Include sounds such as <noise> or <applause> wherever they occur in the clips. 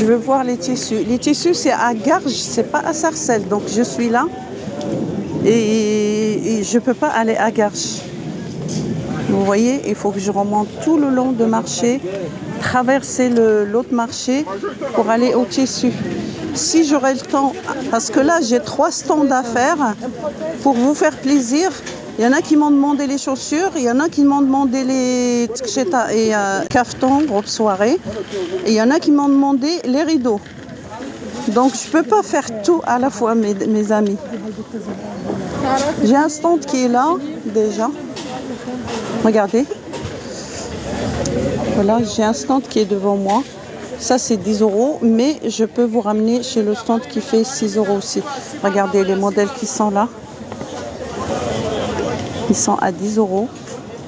Je veux voir les tissus. Les tissus, c'est à Garges, c'est pas à Sarcelles. Donc je suis là et, je peux pas aller à Garges. Vous voyez, il faut que je remonte tout le long de marché, traverser l'autre marché pour aller au tissu. Si j'aurais le temps, parce que là j'ai trois stands à faire pour vous faire plaisir. Il y en a qui m'ont demandé les chaussures, il y en a qui m'ont demandé les tcheta et euh, robe soirée, et il y en a qui m'ont demandé les rideaux. Donc je peux pas faire tout à la fois, mes, mes amis. J'ai un stand qui est là déjà. Regardez. Voilà, j'ai un stand qui est devant moi. Ça, c'est 10 euros, mais je peux vous ramener chez le stand qui fait 6 euros aussi. Regardez les modèles qui sont là qui sont à 10 euros.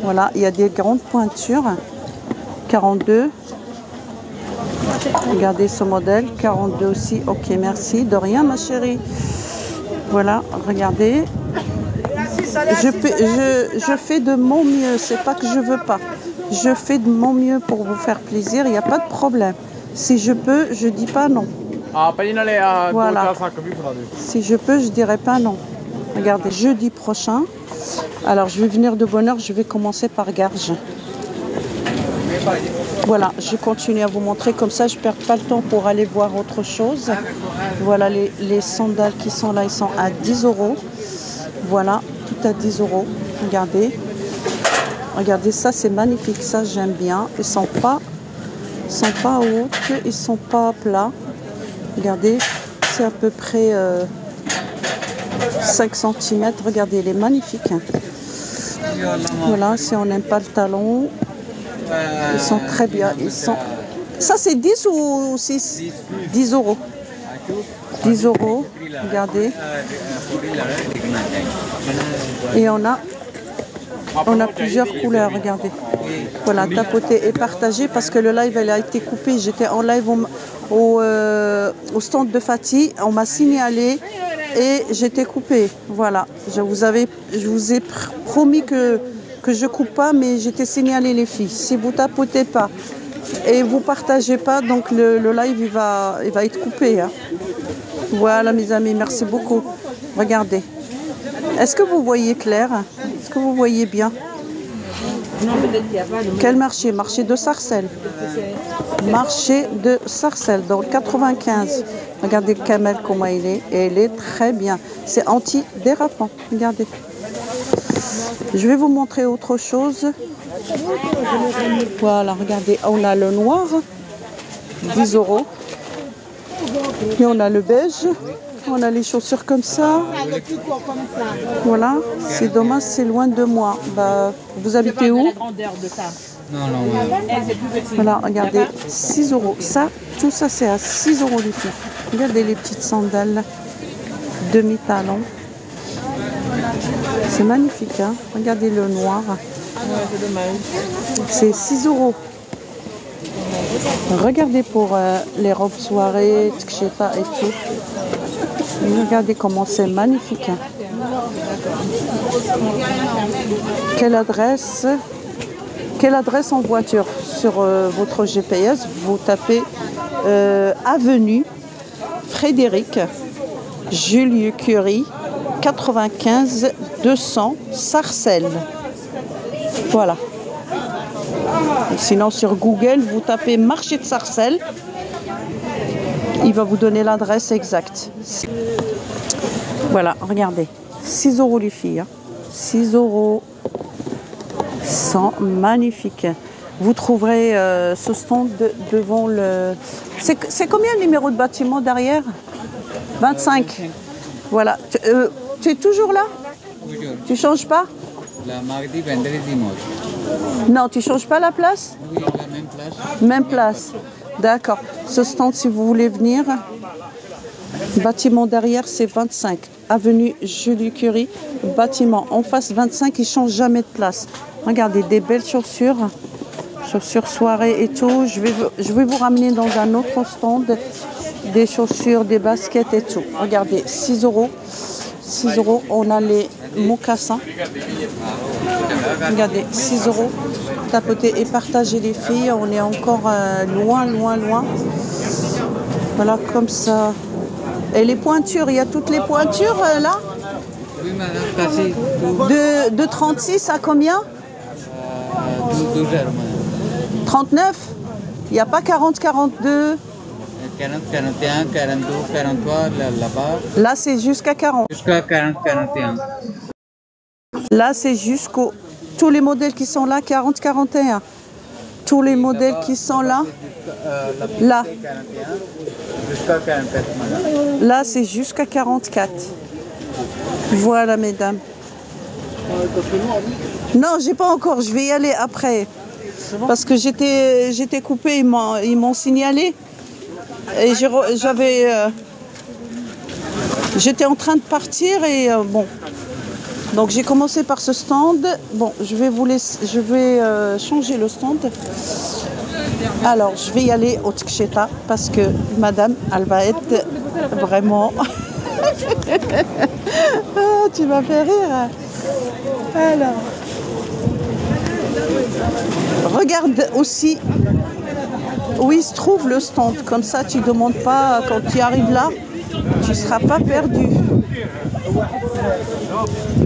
Voilà, il y a des grandes pointures. 42. Regardez ce modèle. 42 aussi. Ok, merci. De rien, ma chérie. Voilà, regardez. Je, je fais de mon mieux. C'est pas que je veux pas. Je fais de mon mieux pour vous faire plaisir. Il n'y a pas de problème. Si je peux, je dis pas non. Voilà. Si je peux, je dirais pas non. Regardez, jeudi prochain. Alors, je vais venir de bonne heure, je vais commencer par Garges. Voilà, je continue à vous montrer comme ça, je perds pas le temps pour aller voir autre chose. Voilà les, les sandales qui sont là, ils sont à 10 euros. Voilà, tout à 10 euros. Regardez. Regardez, ça c'est magnifique, ça j'aime bien. Ils sont pas, sont pas hauts, ils sont pas plats. Regardez, c'est à peu près euh, 5 cm. Regardez, il est magnifique. hein. Voilà, si on n'aime pas le talon, ils sont très bien. Ils sont... Ça, c'est 10 ou 6 10 euros. 10 euros, regardez. Et on a, plusieurs couleurs, regardez. Voilà, tapoter et partager parce que le live elle a été coupé. J'étais en live au, au, euh, au stand de Fatih. On m'a signalé et j'étais coupée. Voilà, je vous, ai pr- promis que, que je coupe pas, mais j'étais signalé les filles. Si vous tapotez pas et vous partagez pas, donc le, live va être coupé. hein. Voilà mes amis, merci beaucoup. Regardez. Est-ce que vous voyez clair? Est-ce que vous voyez bien? Quel marché? Marché de Sarcelles. Marché de Sarcelles, dans le 95. Regardez le camel comment il est. Et il est très bien. C'est anti-dérapant. Regardez. Je vais vous montrer autre chose. Voilà, regardez. On a le noir. 10 euros. Et on a le beige. On a les chaussures comme ça. Voilà. C'est dommage, c'est loin de moi. Bah, vous habitez où? Voilà, regardez, 6 euros. Ça, tout ça, c'est à 6 euros les filles. Regardez les petites sandales demi-talon. C'est magnifique, hein Regardez le noir. C'est 6 euros. Regardez pour euh, les robes soirées, tcheta et tout. Regardez comment c'est magnifique. Quelle adresse Quelle adresse en voiture Sur euh, votre GPS, vous tapez euh, Avenue Frédéric Julius Curie 95 200 Sarcelles. Voilà. Sinon sur Google, vous tapez marché de Sarcelles. Il va vous donner l'adresse exacte. Voilà, regardez. 6 euros les filles. hein. 6 euros. Sont magnifiques. Vous trouverez euh, ce stand de- devant le. C'est combien le numéro de bâtiment derrière? 25. Voilà. Tu, euh, tu es toujours là? Tu changes pas? La mardi, vendredi, dimanche. Non, tu changes pas la place? Oui, la même place. Même place. D'accord. Ce stand, si vous voulez venir, bâtiment derrière, c'est 25. Avenue Julie Curie, bâtiment en face 25, il change jamais de place. Regardez, des belles chaussures, chaussures soirée et tout. Je vais, je vais vous ramener dans un autre stand des chaussures, des baskets et tout. Regardez, 6 euros. 6 euros, on a les mocassins. Regardez, 6 euros. Tapotez et partagez les filles. On est encore euh, loin, loin, loin. Voilà, comme ça. Et les pointures, il y a toutes les pointures euh, là? Oui, madame, de, de 36 à combien? Euh, dou- 12 euros, madame. 39 Il n'y a pas 40, 42 40, 41, 42, 43, là- là-bas, Là, c'est jusqu'à 40. jusqu'à 40, 41. Là, c'est jusqu'au... Tous les modèles qui sont là, 40, 41. Tous les modèles qui sont là, Euh, là. 41, jusqu'à 44, madame. Là, c'est jusqu'à 44. Voilà, mesdames. Non, j'ai pas encore. Je vais y aller après. Parce que j'étais, coupée. Ils m'ont, ils m'ont signalé. Et j'avais, euh, j'étais en train de partir et euh, bon. Donc j'ai commencé par ce stand. Bon, je vais vous laisser, je vais euh, changer le stand. Alors, je vais y aller au Tcheta parce que madame, elle va être vraiment. <laughs> Ah, tu m'as fait rire. Alors. Regarde aussi où il se trouve le stand. Comme ça, tu ne demandes pas quand tu arrives là, tu ne seras pas perdu.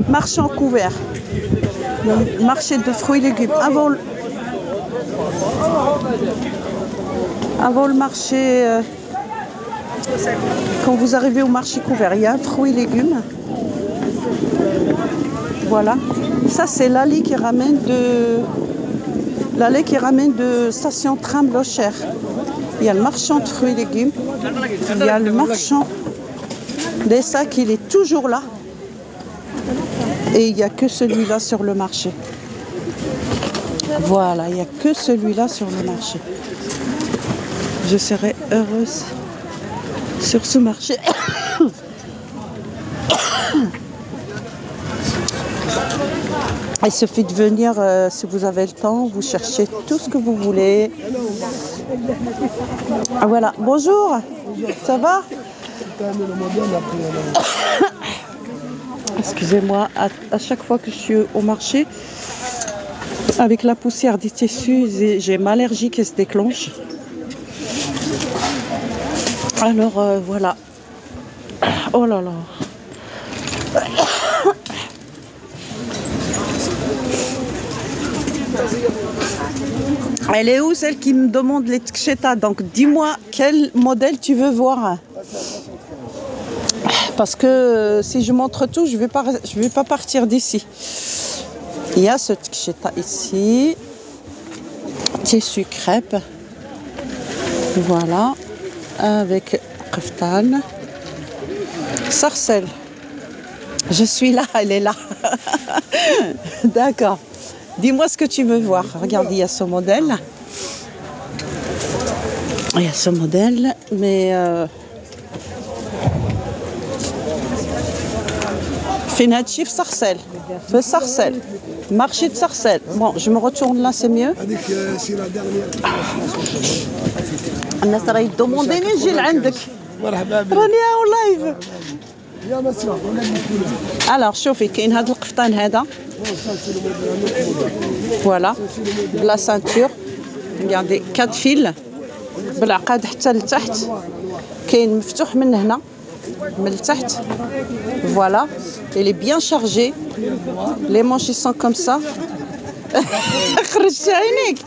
Marchand couvert. Marché de fruits et légumes. Avant, le- avant le marché, euh, quand vous arrivez au marché couvert, il y a fruits et légumes. Voilà. Ça, c'est l'allée qui ramène de l'allée qui ramène de station tram Locher. Il y a le marchand de fruits et légumes. Il y a le marchand des sacs, il est toujours là. Et il n'y a que celui-là sur le marché. Voilà, il n'y a que celui-là sur le marché. Je serai heureuse sur ce marché. Il suffit de venir, euh, si vous avez le temps, vous cherchez tout ce que vous voulez. Ah, voilà, bonjour, ça va? <coughs> Excusez-moi, à, chaque fois que je suis au marché, avec la poussière des tissus, j'ai- j'ai ma allergie qui se déclenche. Alors euh, voilà. Oh là là. Elle est où celle qui me demande les tcheta Donc dis-moi quel modèle tu veux voir? Parce que euh, si je montre tout, je ne vais, pas, partir d'ici. Il y a ce tcheta ici. Tissu crêpe. Voilà. Avec kaftan. Sarcelle. Je suis là, elle est là. <laughs> D'accord. Dis-moi ce que tu veux voir. Regarde, il y a ce modèle. Il y a ce modèle, mais... Euh... Fénatif Sarcelles, le Sarcelles, marché de Sarcelle. Bon, je me retourne là, c'est mieux. Ah, راني اون لايف يا مسيو ولا نقول الوغ شوفي كاين هذا القفطان هذا فوالا بلا سانتور ريغاردي كات فيل بالعقاد حتى لتحت كاين مفتوح من هنا من التحت فوالا il est bien chargé les manches ils sont comme ça <laughs> خرجت عينيك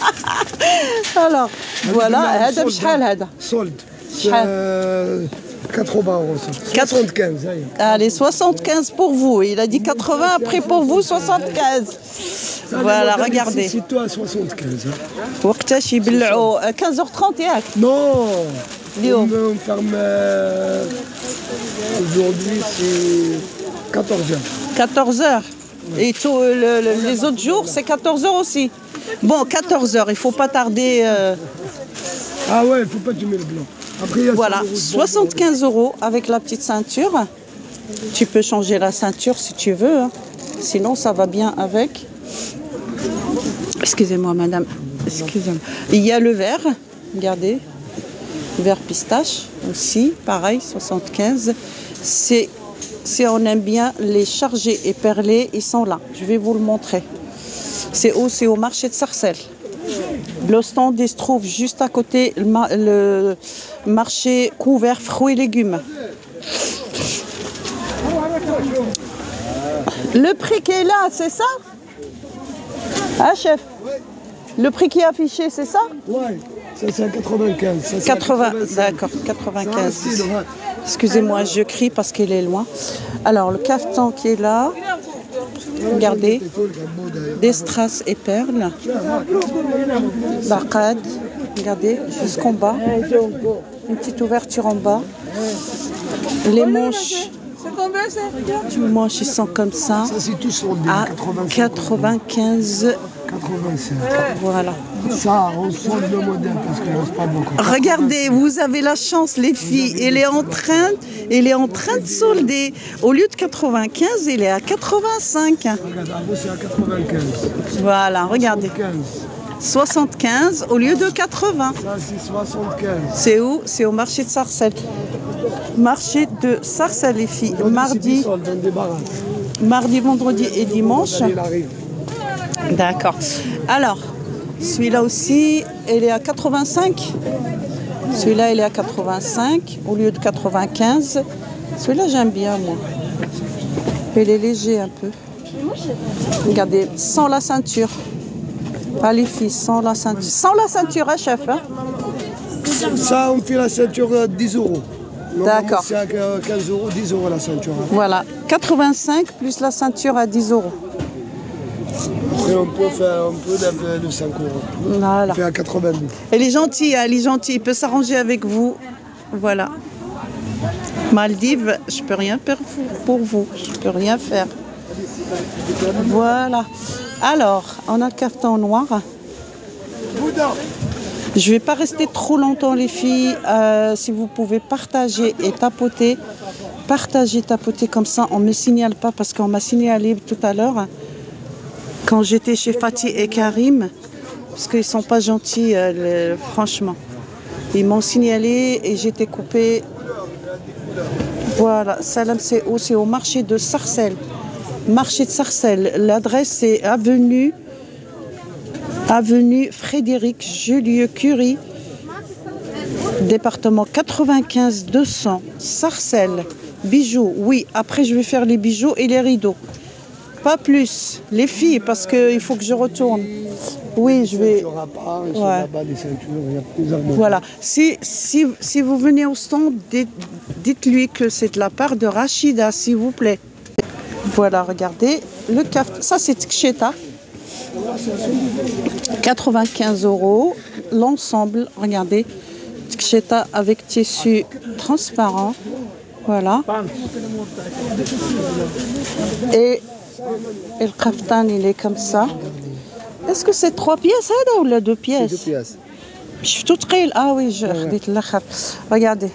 <laughs> alors voilà هذا بشحال هذا سولد شحال؟ 80 euros. 75, allez. Allez, 75 pour vous. Il a dit 80, après pour vous, 75. Voilà, regardez. C'est toi à 75. 15h30, yak. Non Léo. On ferme euh, aujourd'hui, c'est 14h. 14h et tout, euh, les autres jours, c'est 14h aussi. Bon, 14h, il ne faut pas tarder. Euh, ah ouais, il ne faut pas tuer le blanc voilà, sur le route 75 euros avec la petite ceinture. Tu peux changer la ceinture si tu veux. hein. Sinon, ça va bien avec. Excusez-moi, madame. Excusez-moi. Il y a le vert. Regardez. Vert pistache aussi. Pareil, 75. C'est, si on aime bien les chargés et perlés, ils sont là. Je vais vous le montrer. C'est C'est au marché de Sarcelles. Le stand il se trouve juste à côté le, ma- le marché couvert fruits et légumes. Le prix qui est là, c'est ça? Ah chef? Le prix qui est affiché, c'est ça? Ça c'est à 95. Ça, c'est à 80, 85. d'accord, Ça, 95. style, ouais. Excusez-moi, je crie parce qu'il est loin. Alors, le caftan qui est là, regardez, des strass et perles, barcade, regardez, jusqu'en bas, une petite ouverture en bas. Les manches, les manches, ils sont comme ça, Ça c'est tout soldé, à 85. 95, 85. voilà. Ça, le modèle parce qu'il reste pas beaucoup. Regardez, vous avez la chance, les filles. Elle est en train, elle est en train de solder. Au lieu de 95, elle est à 85. Regarde, avant c'est à 95. Voilà, regardez. 15. 75 au lieu de 80. Ça c'est 75. C'est où? C'est au marché de Sarcelles. Marché de Sarcelles, les filles. Mardi, mardi, vendredi et dimanche. Il. D'accord. Alors, celui-là aussi, elle est à 85. Celui-là, il est à 85 au lieu de 95. Celui-là, j'aime bien, moi. Il est léger un peu. Regardez, sans la ceinture. Pas les filles, sans la ceinture. Sans la ceinture, hein, chef hein Ça, on fait la ceinture à 10 euros. D'accord. C'est à 15 euros, 10 euros la ceinture. hein. Voilà, 85 plus la ceinture à 10 euros. Après, on peut faire un peu de, de 5 euros. Voilà. On fait à 80 000. Elle est gentille, hein, elle est gentille. Il peut s'arranger avec vous. Voilà. Maldives, je peux rien faire pour vous. Je peux rien faire. Voilà. Alors, on a le cafetan noir. Je vais pas rester trop longtemps, les filles. Euh, si vous pouvez partager et tapoter, partager, tapoter comme ça, on me signale pas parce qu'on m'a signalé tout à l'heure quand j'étais chez Fatih et Karim, parce qu'ils sont pas gentils, euh, franchement. Ils m'ont signalé et j'étais coupée. Voilà, Salam C'est au marché de Sarcelles. Marché de Sarcelles. L'adresse c'est avenue, avenue Frédéric Julieu Curie, département 95 200, Sarcelles. Bijoux, oui. Après je vais faire les bijoux et les rideaux. Pas plus. Les filles, parce qu'il faut que je retourne. Oui, je vais. Pas, Ouais. là-bas, les ceintures. Voilà. Si, si, si vous venez au stand, dites- dites-lui que c'est de la part de Rachida, s'il vous plaît. Voilà, regardez. Le café, ça c'est Tcheta. 95 euros. L'ensemble, regardez. Tcheta avec tissu transparent. Voilà. Et, et le kaftan, il est comme ça. Est-ce que c'est trois pièces hein, ou deux pièces? Je suis toute Ah oui. Regardez.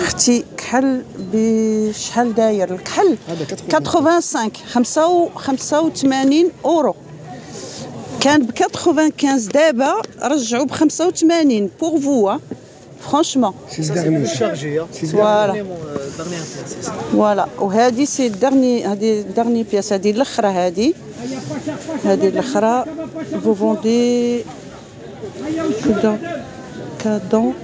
أختي كحل بشحال داير؟ الكحل هذا 85. 85 85 أورو. كان ب 95 دابا رجعوا ب 85 بور فو فرانشمون. فوالا. فوالا وهذه سي الدرني هذه الدرني بياس هذه الاخرى هذه هذه الاخرى vendez que dans, que dans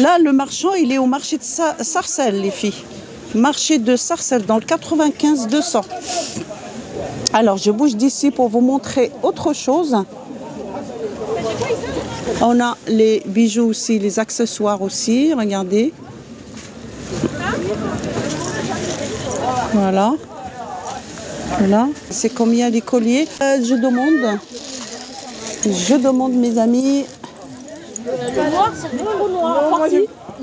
Là, le marchand, il est au marché de Sa- Sarcelles, les filles. Marché de Sarcelles, dans le 95-200. Alors, je bouge d'ici pour vous montrer autre chose. On a les bijoux aussi, les accessoires aussi, regardez. Voilà. Voilà. C'est combien les colliers Euh, Je demande. Je demande mes amis.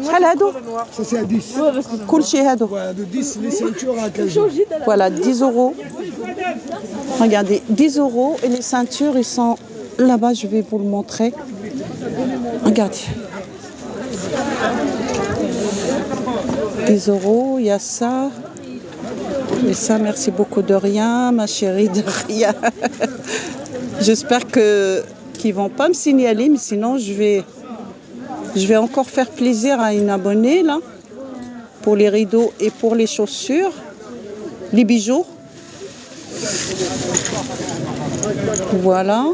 شحال هادو؟ Ça c'est à 10. كلشي هادو. Voilà, de 10, les ceintures à 15 euros. Voilà, 10 euros. Regardez, 10 euros et les ceintures, ils sont là-bas, je vais vous le montrer. Regardez. 10 euros, il y a ça. Et ça, merci beaucoup de rien, ma chérie, de rien. <laughs> J'espère que qu'ils vont pas me signaler, mais sinon je vais, je vais encore faire plaisir à une abonnée là, pour les rideaux et pour les chaussures, les bijoux. Voilà.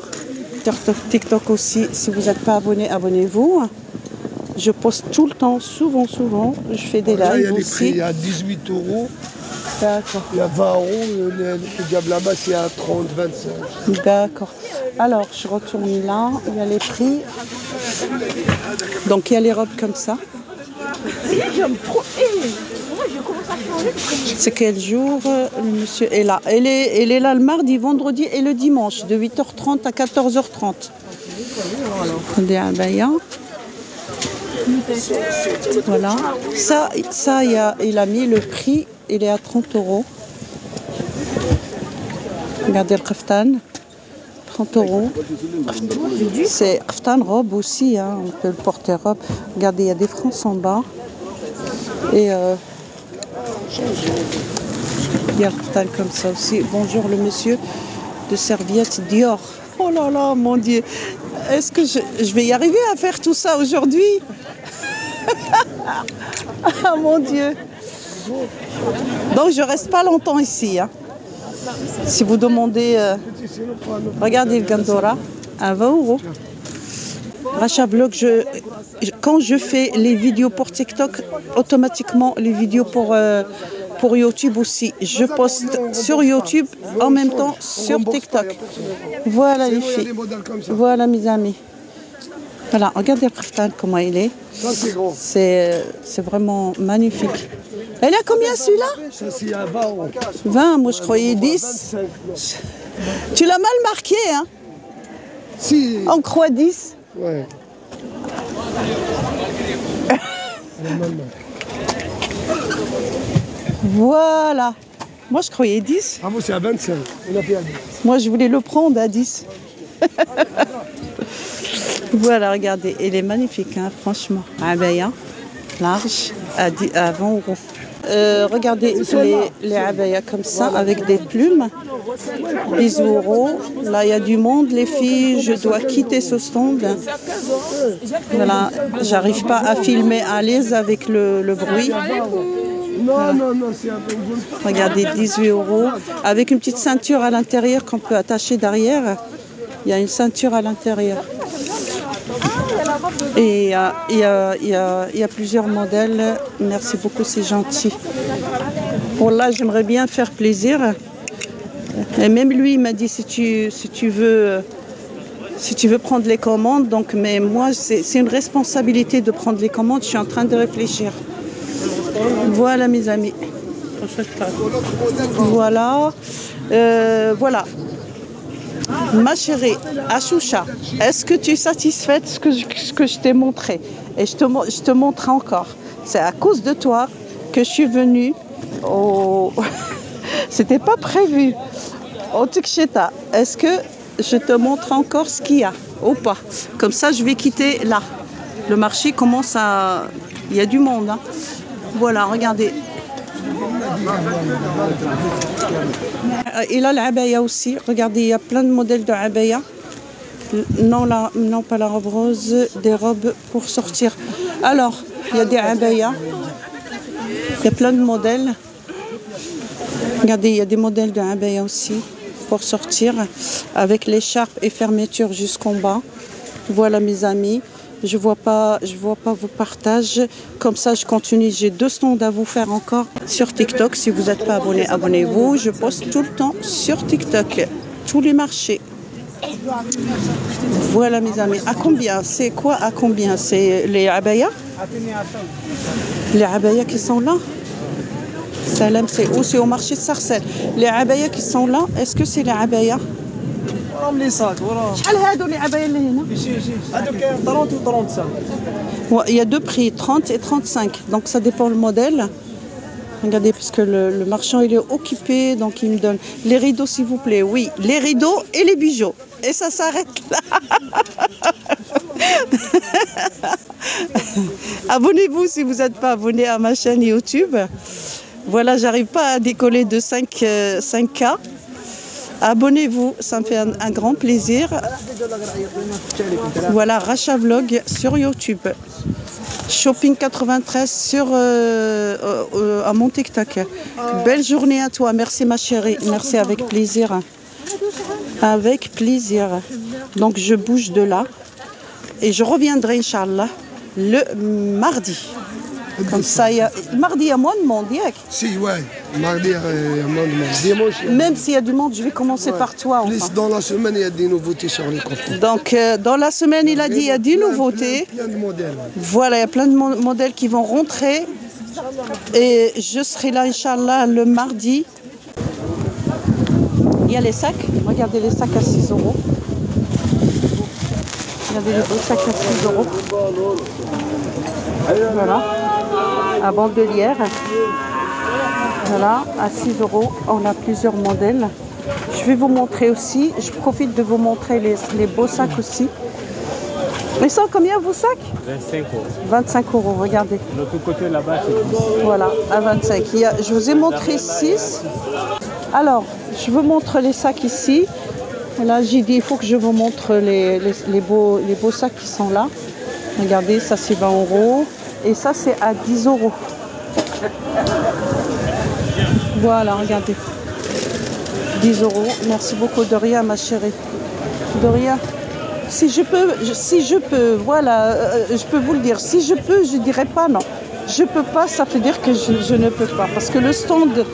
TikTok, aussi, si vous n'êtes pas abonné, abonnez-vous. Je poste tout le temps, souvent, souvent. Je fais des Là, il y lives a des prix aussi. à 18 euros, D'accord. il y a 20 euros, le, le, le diable là-bas c'est à 30, 25. D'accord. Alors, je retourne là. Il y a les prix. Donc, il y a les robes comme ça. C'est quel jour euh, le monsieur est là elle est, elle est là le mardi, vendredi et le dimanche, de 8h30 à 14h30. Voilà. Ça, ça il, a, mis le prix, il est à 30 euros. Regardez le kaftan. 30 euros. C'est kaftan robe aussi, hein, on peut le porter robe. Regardez, il y a des francs en bas. Et euh, il y a le kaftan comme ça aussi. Bonjour le monsieur de serviette Dior. Oh là là, mon Dieu. Est-ce que je vais y arriver à faire tout ça aujourd'hui? Ah mon Dieu. Donc je reste pas longtemps ici. hein. Si vous demandez, euh, regardez le Gandora, à 20 euros. Quand je fais les vidéos pour TikTok, automatiquement les vidéos pour, euh, pour YouTube aussi. Je poste sur YouTube en même temps sur TikTok. Voilà les filles. Voilà mes amis. Voilà, regardez le kaftan, comment il est. C'est vraiment magnifique. Elle a combien celui-là? Ça c'est à 20 euros. 20, moi je croyais 10. 25. non. Tu l'as mal marqué, hein? Si, On croit 10. ouais. Voilà. Moi je croyais 10. Ah, moi c'est à 25. On a fait à 10. Moi je voulais le prendre à 10. <laughs> voilà, regardez. Elle est magnifique, hein, franchement. Abaya, large, à, 10 à 20 euros. Regardez les, les abayas comme ça, avec des plumes. 10 euros. Là, il y a du monde, les filles. Je dois quitter ce stand. Voilà, j'arrive pas à filmer à l'aise avec le, le bruit. Non, non, non, c'est un peu bon. Regardez, 18 euros. Avec une petite ceinture à l'intérieur qu'on peut attacher derrière. Il y a une ceinture à l'intérieur. Et il y a, il y a- y a- y a plusieurs modèles. Merci beaucoup, c'est gentil. Pour là, j'aimerais bien faire plaisir. Et même lui, il m'a dit si tu, si tu veux. Si tu veux prendre les commandes, donc, mais moi, c'est c'est une responsabilité de prendre les commandes. Je suis en train de réfléchir. Voilà, mes amis. Voilà. Euh, voilà. Ma chérie, Achoucha, est-ce que tu es satisfaite de ce que je, t'ai montré? Et je te, je montre encore. C'est à cause de toi que je suis venue au... <laughs> C'était pas prévu. Au Tuksheta. Est-ce que je te montre encore ce qu'il y a ou pas? Comme ça, je vais quitter là. Le marché commence à... Il y a du monde. hein. Voilà, regardez. Il a l'abaya aussi. Regardez, il y a plein de modèles de abaya. Non, non, pas la robe rose, des robes pour sortir. Alors, il y a des abayas. Il y a plein de modèles. Regardez, il y a des modèles de abaya aussi pour sortir avec l'écharpe et fermeture jusqu'en bas. Voilà mes amis. Je vois pas, je vois pas vos partages. Comme ça, je continue. J'ai deux stands à vous faire encore sur TikTok. Si vous n'êtes pas abonné, abonnez-vous. Je poste tout le temps sur TikTok, tous les marchés. Voilà mes amis. À combien? C'est quoi à combien? C'est les abayas Les abayas qui sont là? Salam, c'est où? C'est au marché de Sarcelles. Les abayas qui sont là, est-ce que c'est les abayas وراهم لي صاك وراهم شحال هادو اللي عباية اللي هنا هذوك كاين 30 و 35 Ouais, Il y a deux prix, 30 et 35. Donc ça dépend le modèle. Regardez, parce que le, le marchand il est occupé, donc il me donne les rideaux s'il vous plaît. Oui, les rideaux et les bijoux. Et ça s'arrête là. <laughs> Abonnez-vous si vous n'êtes pas abonné à ma chaîne YouTube. Voilà, j'arrive pas à décoller de 5, euh, 5K. Abonnez-vous, ça me fait un, grand plaisir. Voilà, Racha Vlog sur YouTube. Shopping 93 sur euh, euh, euh, à mon TikTok. Belle journée à toi. Merci ma chérie. Merci avec plaisir. Avec plaisir. Donc je bouge de là et je reviendrai Inch'Allah le mardi. Comme ça, il mardi, il y a moins de monde. Si, ouais. Mardi, euh, Même s'il y a du monde, je vais commencer par toi. Enfin. dans la semaine, il y a des nouveautés sur les contenus. Donc, euh, dans la semaine, il a dit il y a des nouveautés. Plein, plein de modèles. Voilà, il y a plein de mo- modèles qui vont rentrer. Et je serai là, Inch'Allah, le mardi. Il y a les sacs. Regardez les sacs à 6 euros. Regardez les beaux sacs à 6 euros. Voilà. À bandelière. Voilà, à 6 euros. On a plusieurs modèles. Je vais vous montrer aussi. Je profite de vous montrer les, les beaux sacs aussi. Ils sont combien vos sacs? 25 euros. 25 euros, regardez. De l'autre côté là-bas, c'est 10. Voilà, à 25. Il y a- je vous ai montré 6. Alors, je vous montre les sacs ici. Là, j'ai dit, il faut que je vous montre les, les- les beaux, les beaux sacs qui sont là. Regardez, ça c'est 20 euros. Et ça c'est à 10 euros. Voilà, regardez. 10 euros. Merci beaucoup, Doria, ma chérie. Doria, si je peux, si je peux, voilà, euh, je peux vous le dire. Si je peux, je dirais pas non. Je peux pas, ça veut dire que je, ne peux pas. Parce que le stand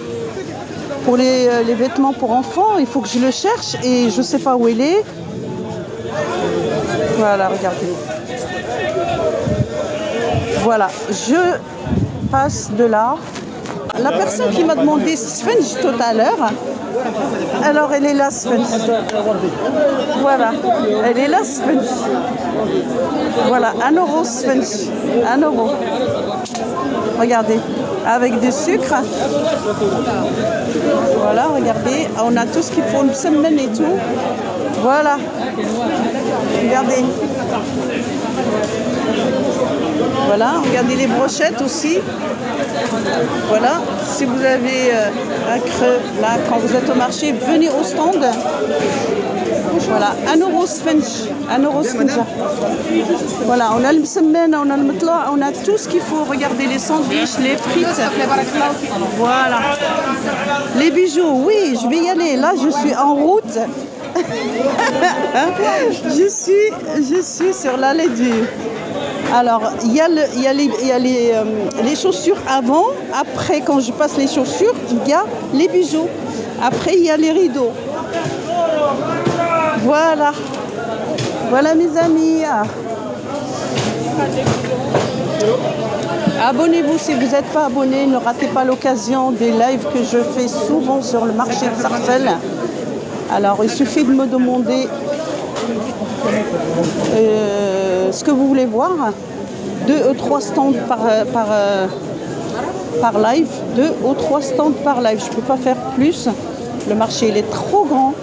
pour les, euh, les vêtements pour enfants, il faut que je le cherche et je sais pas où il est. Voilà, regardez. Voilà, je passe de là. La personne qui m'a demandé Svenj tout à l'heure, alors elle est là, Svenj. Voilà, elle est là, Svenj. Voilà, un euro, Svenj. Un euro. Regardez, avec du sucre. Voilà, regardez, on a tout ce qu'il faut, une semaine et tout. Voilà. Regardez. Voilà, regardez les brochettes aussi. Voilà, si vous avez euh, un creux là, quand vous êtes au marché, venez au stand. Voilà, 1 euro sponge, 1 euro sponge. Voilà, on a le semaine, on a le matelas, on a tout ce qu'il faut. Regardez les sandwichs, les frites. Voilà. Les bijoux, oui, je vais y aller. Là, je suis en route. <laughs> je suis, je suis sur l'allée du. Alors, il y a, les, chaussures avant. Après, quand je passe les chaussures, il y a les bijoux. Après, il y a les rideaux. Voilà. Voilà, mes amis. Abonnez-vous si vous n'êtes pas abonné. Ne ratez pas l'occasion des lives que je fais souvent sur le marché de Sarcelles. Alors, il suffit de me demander euh, ce que vous voulez voir. Deux ou trois stands par, euh, par, euh, par live. Deux ou trois stands par live. Je ne peux pas faire plus. Le marché, il est trop grand.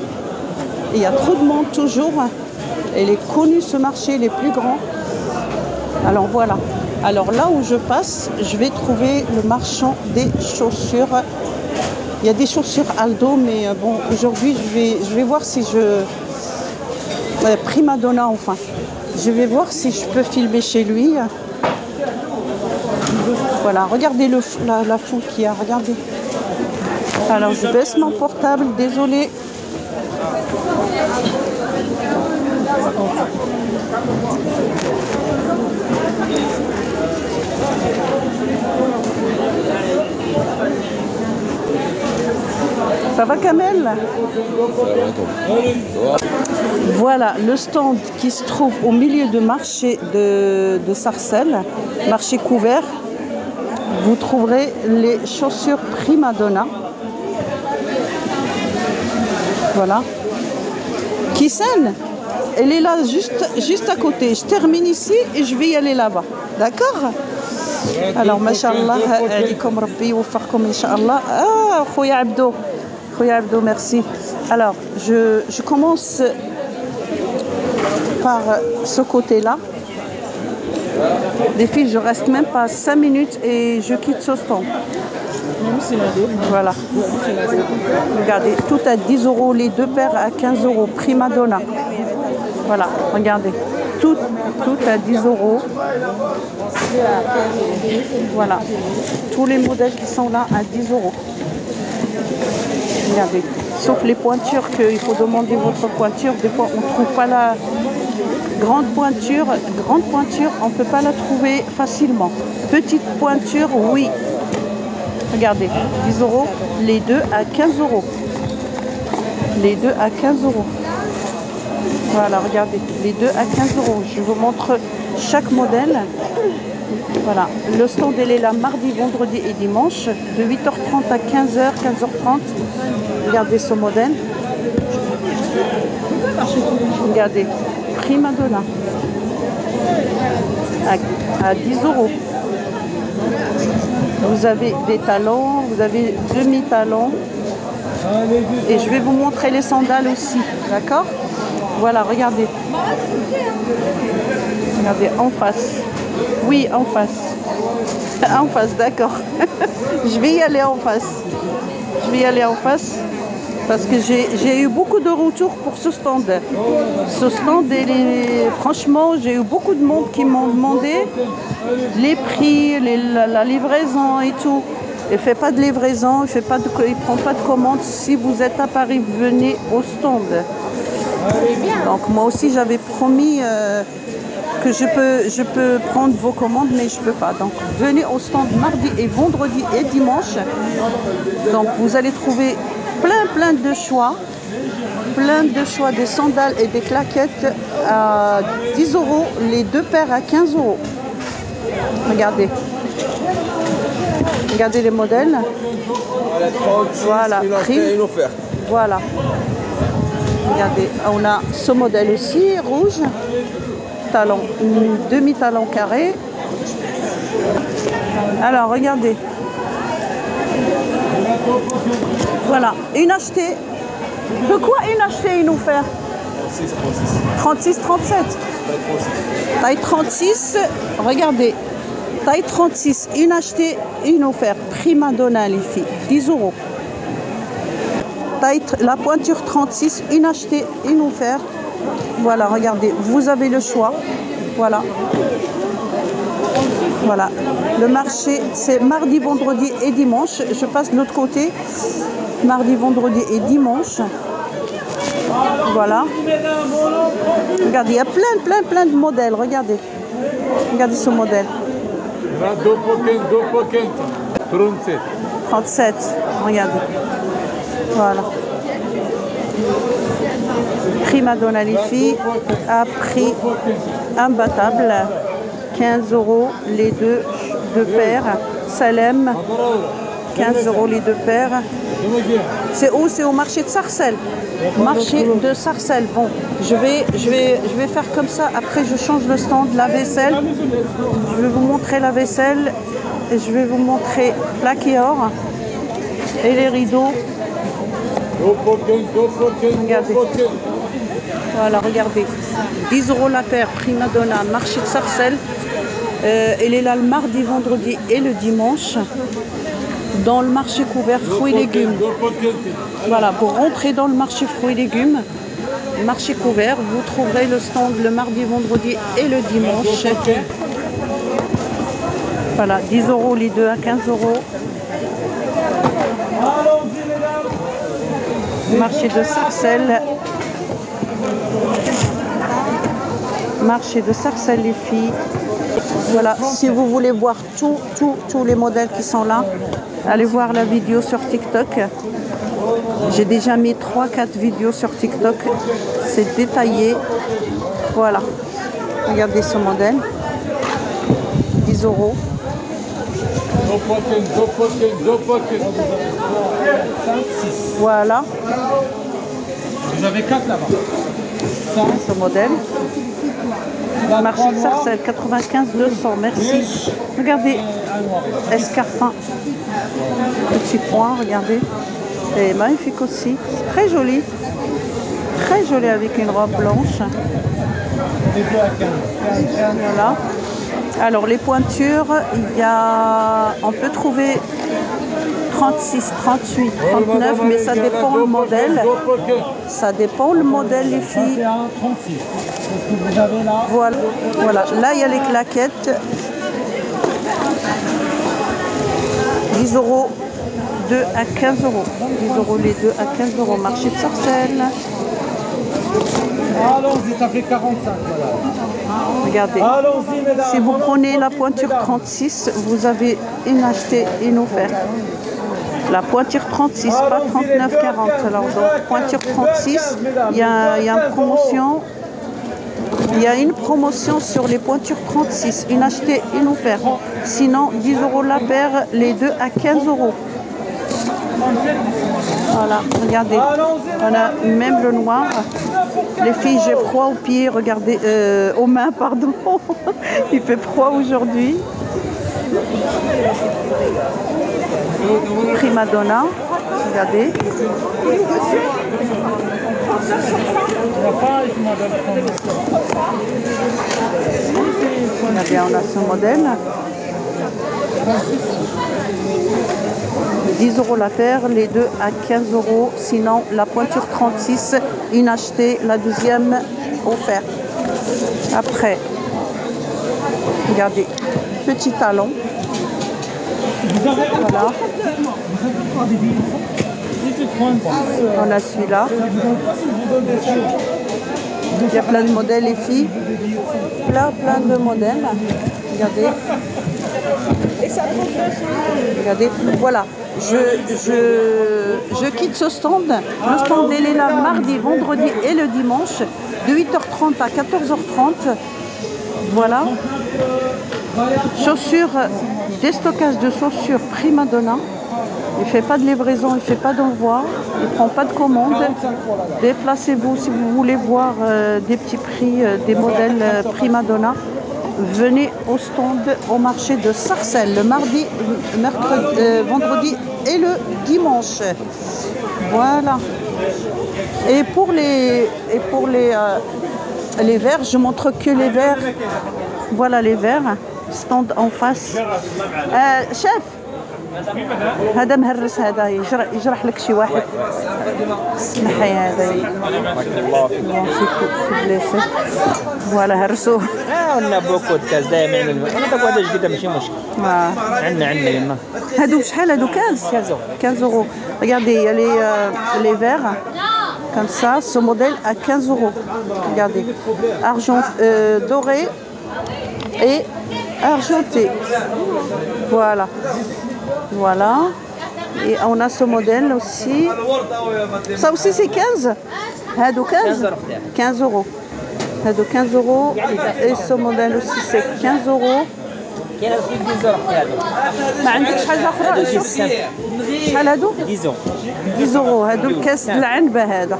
Il y a trop de monde toujours. Il est connu ce marché, il est plus grand. Alors voilà. Alors là où je passe, je vais trouver le marchand des chaussures. Il y a des chaussures Aldo, mais euh, bon, aujourd'hui, je vais, je vais voir si je... Prima Donna, enfin. Je vais voir si je peux filmer chez lui. Voilà, regardez le, la, la foule qu'il y a, regardez. Alors, je baisse mon portable, désolé. Ça va Kamel? Voilà le stand qui se trouve au milieu du marché de, Sarcelles, marché couvert. Vous trouverez les chaussures Prima Donna. Voilà. Qui scène Elle est là juste, juste à côté. Je termine ici et je vais y aller là-bas. D'accord alors. Alors, je, je commence par ce côté-là. Les filles, je reste même pas 5 minutes et je quitte ce stand. Voilà. Regardez, tout à 10 euros, les deux paires à 15 euros. Prima Donna. Voilà, regardez. Tout, tout à 10 euros. Voilà. Tous les modèles qui sont là à 10 euros. Regardez. Sauf les pointures qu'il faut demander votre pointure. Des fois, on ne trouve pas la grande pointure. Grande pointure, on ne peut pas la trouver facilement. Petite pointure, oui. Regardez, 10 euros. Les deux à 15 euros. Les deux à 15 euros. Voilà, regardez, les deux à 15 euros. Je vous montre chaque modèle. Voilà, le stand est là mardi, vendredi et dimanche de 8h30 à 15h, 15h30. Regardez ce modèle. Regardez, Prima Donna à, à 10 euros. Vous avez des talons, vous avez demi-talons. Et je vais vous montrer les sandales aussi, d'accord? Voilà, regardez. Regardez, en face. Oui, en face. <laughs> En face, d'accord. <laughs> je vais y aller en face. Je vais y aller en face parce que j'ai eu beaucoup de retours pour ce stand. Ce stand, est- franchement, j'ai eu beaucoup de monde qui m'ont demandé les prix, la, livraison et tout. Il ne fait pas de livraison, il ne prend pas de commande. Si vous êtes à Paris, venez au stand. Donc moi aussi j'avais promis euh, que je peux, je peux prendre vos commandes, mais je ne peux pas. Donc venez au stand mardi et vendredi et dimanche. Donc vous allez trouver plein plein de choix. Plein de choix des sandales et des claquettes à 10 euros, les deux paires à 15 euros. Regardez. Regardez les modèles. Voilà, prix. Voilà. Regardez, on a ce modèle aussi, rouge, talon, demi-talon carré. Alors, regardez. Voilà, une achetée. De quoi une achetée, une offerte 36, 37. Taille 36, regardez. Taille 36, une achetée, une offerte. Prima donna, les filles, 10 euros. Taille, la pointure 36, une achetée, une offerte. Voilà, regardez, vous avez le choix. Voilà. Voilà. Le marché, c'est mardi, vendredi et dimanche. Je passe de l'autre côté. Mardi, vendredi et dimanche. Voilà. Regardez, il y a plein, plein, plein de modèles. Regardez. Regardez ce modèle. Deux poquets, deux poquets. 37. 37. Regardez. Voilà. Prima donna les filles à prix imbattable. 15 euros les deux, deux paires. Salem, 15 euros les deux paires. C'est où C'est au marché de Sarcelles. Marché de Sarcelles. Bon, je vais, je, vais, je vais faire comme ça. Après, je change le stand, la vaisselle. Je vais vous montrer la vaisselle. Et je vais vous montrer plaqué or et les rideaux. Voilà, regardez. 10 euros la paire, prima donna, marché de Sarcelles. Euh, elle est là le mardi, vendredi et le dimanche. Dans le marché couvert fruits et légumes. Voilà, pour rentrer dans le marché fruits et légumes, marché couvert, vous trouverez le stand le mardi, vendredi et le dimanche. Voilà, 10 euros les deux à 15 euros. Marché de Sarcelles. Marché de Sarcelles, les filles. Voilà, si vous voulez voir tous tous tous les modèles qui sont là, allez voir la vidéo sur TikTok. J'ai déjà mis 3-4 vidéos sur TikTok. C'est détaillé. Voilà. Regardez ce modèle. 10 euros. Voilà Vous avez quatre là-bas. ce modèle. Marché de Sarcelles, 95 200. Merci. Regardez. Escarpin. Petit point, regardez. C'est magnifique aussi. Très joli. Très joli avec une robe blanche. Voilà. Alors les pointures, il y a, on peut trouver 36, 38, 39, mais ça dépend le modèle. Ça dépend le modèle, les filles. C'est un 36. C'est ce que vous avez là. Voilà. voilà. Là, il y a les claquettes. 10 euros, 2 à 15 euros. 10 euros les deux à 15 euros. Marché de Sarcelles. Allons-y, ça fait 45. Voilà. Regardez. Si vous prenez la pointure 36, vous avez une achetée, une offerte. La pointure 36, pas 39, 40. Alors, donc, pointure 36, il y a, il y a une promotion. Il y a une promotion sur les pointures 36, une achetée, une offerte. Sinon, 10 euros la paire, les deux à 15 euros. Voilà, regardez. On a même le noir. Les filles, j'ai froid aux pieds, regardez, euh, aux mains, pardon. <laughs> Il fait froid aujourd'hui. Prima Donna, regardez. On a ce modèle. 10 euros la paire, les deux à 15 euros. Sinon, la pointure 36, une la deuxième offerte. Après, regardez, petit talon. Voilà. On a celui-là. Il y a plein de modèles, les filles. Plein, plein de modèles. Regardez. Regardez, voilà. Je, je, je quitte ce stand. Le stand, est là mardi, vendredi et le dimanche, de 8h30 à 14h30. Voilà. Chaussures, déstockage de chaussures Prima Donna. Il ne fait pas de livraison, il ne fait pas d'envoi, il ne prend pas de commande. Déplacez-vous si vous voulez voir euh, des petits prix, euh, des modèles euh, Prima Donna. Venez au stand au marché de Sarcelles le mardi, mercredi, vendredi et le dimanche. Voilà. Et pour les, et pour les, les verres, je montre que les verres. Voilà les verres. En face. Euh, chef هذا مهرس هذا يجرح, يجرح لك شي واحد. اسمحي هذا. فوالا هرسوه. قلنا بوكو كاس دائما. أنا باكو هذا جديده ماشي مشكل. آه. عندنا عندنا يما. هادو شحال هادو؟ 15 15 euros. Regardez, les, les verres comme ça, ce modèle à 15 euros. Regardez, argent euh, doré et argenté. Voilà. Voilà. Et on a ce modèle aussi. Ça aussi c'est 15 هادو 15 15 euros. هادو 15 euros. Et ce modèle aussi c'est 15 euros. كاين في 10 اختي هذا ما عندكش حاجة أخرى؟ شحال هادو؟ 10 10 euros هادو الكاس العنبة هذا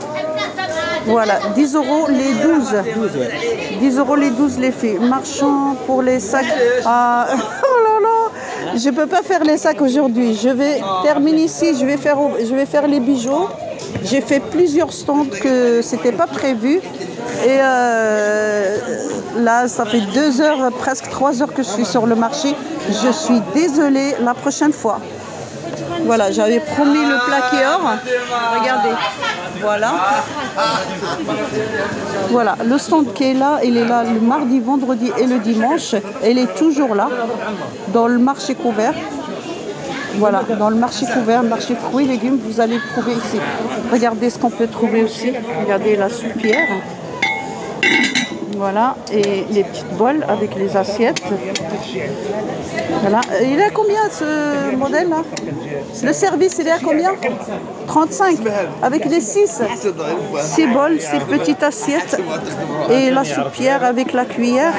voilà, 10 euros les 12. 10 euros les 12 les filles. Marchand pour les sacs. <laughs> Oh là là, je peux pas faire les sacs aujourd'hui. Je vais terminer ici, je vais faire, je vais faire les bijoux. J'ai fait plusieurs stands que c'était pas prévu. Et euh, là, ça fait deux heures, presque trois heures que je suis sur le marché. Je suis désolée la prochaine fois. Voilà, j'avais promis le plaqué or. Regardez. Voilà. Voilà, le stand qui est là, il est là le mardi, vendredi et le dimanche. Elle est toujours là, dans le marché couvert. Voilà, dans le marché couvert, marché fruits et légumes, vous allez le trouver ici. Regardez ce qu'on peut trouver aussi. Regardez la soupière. Voilà, et les petites bols avec les assiettes. Voilà. Il est à combien ce modèle-là Le service, il est à combien? 35 Avec les 6 6 bols, ces petites assiettes. Et la soupière avec la cuillère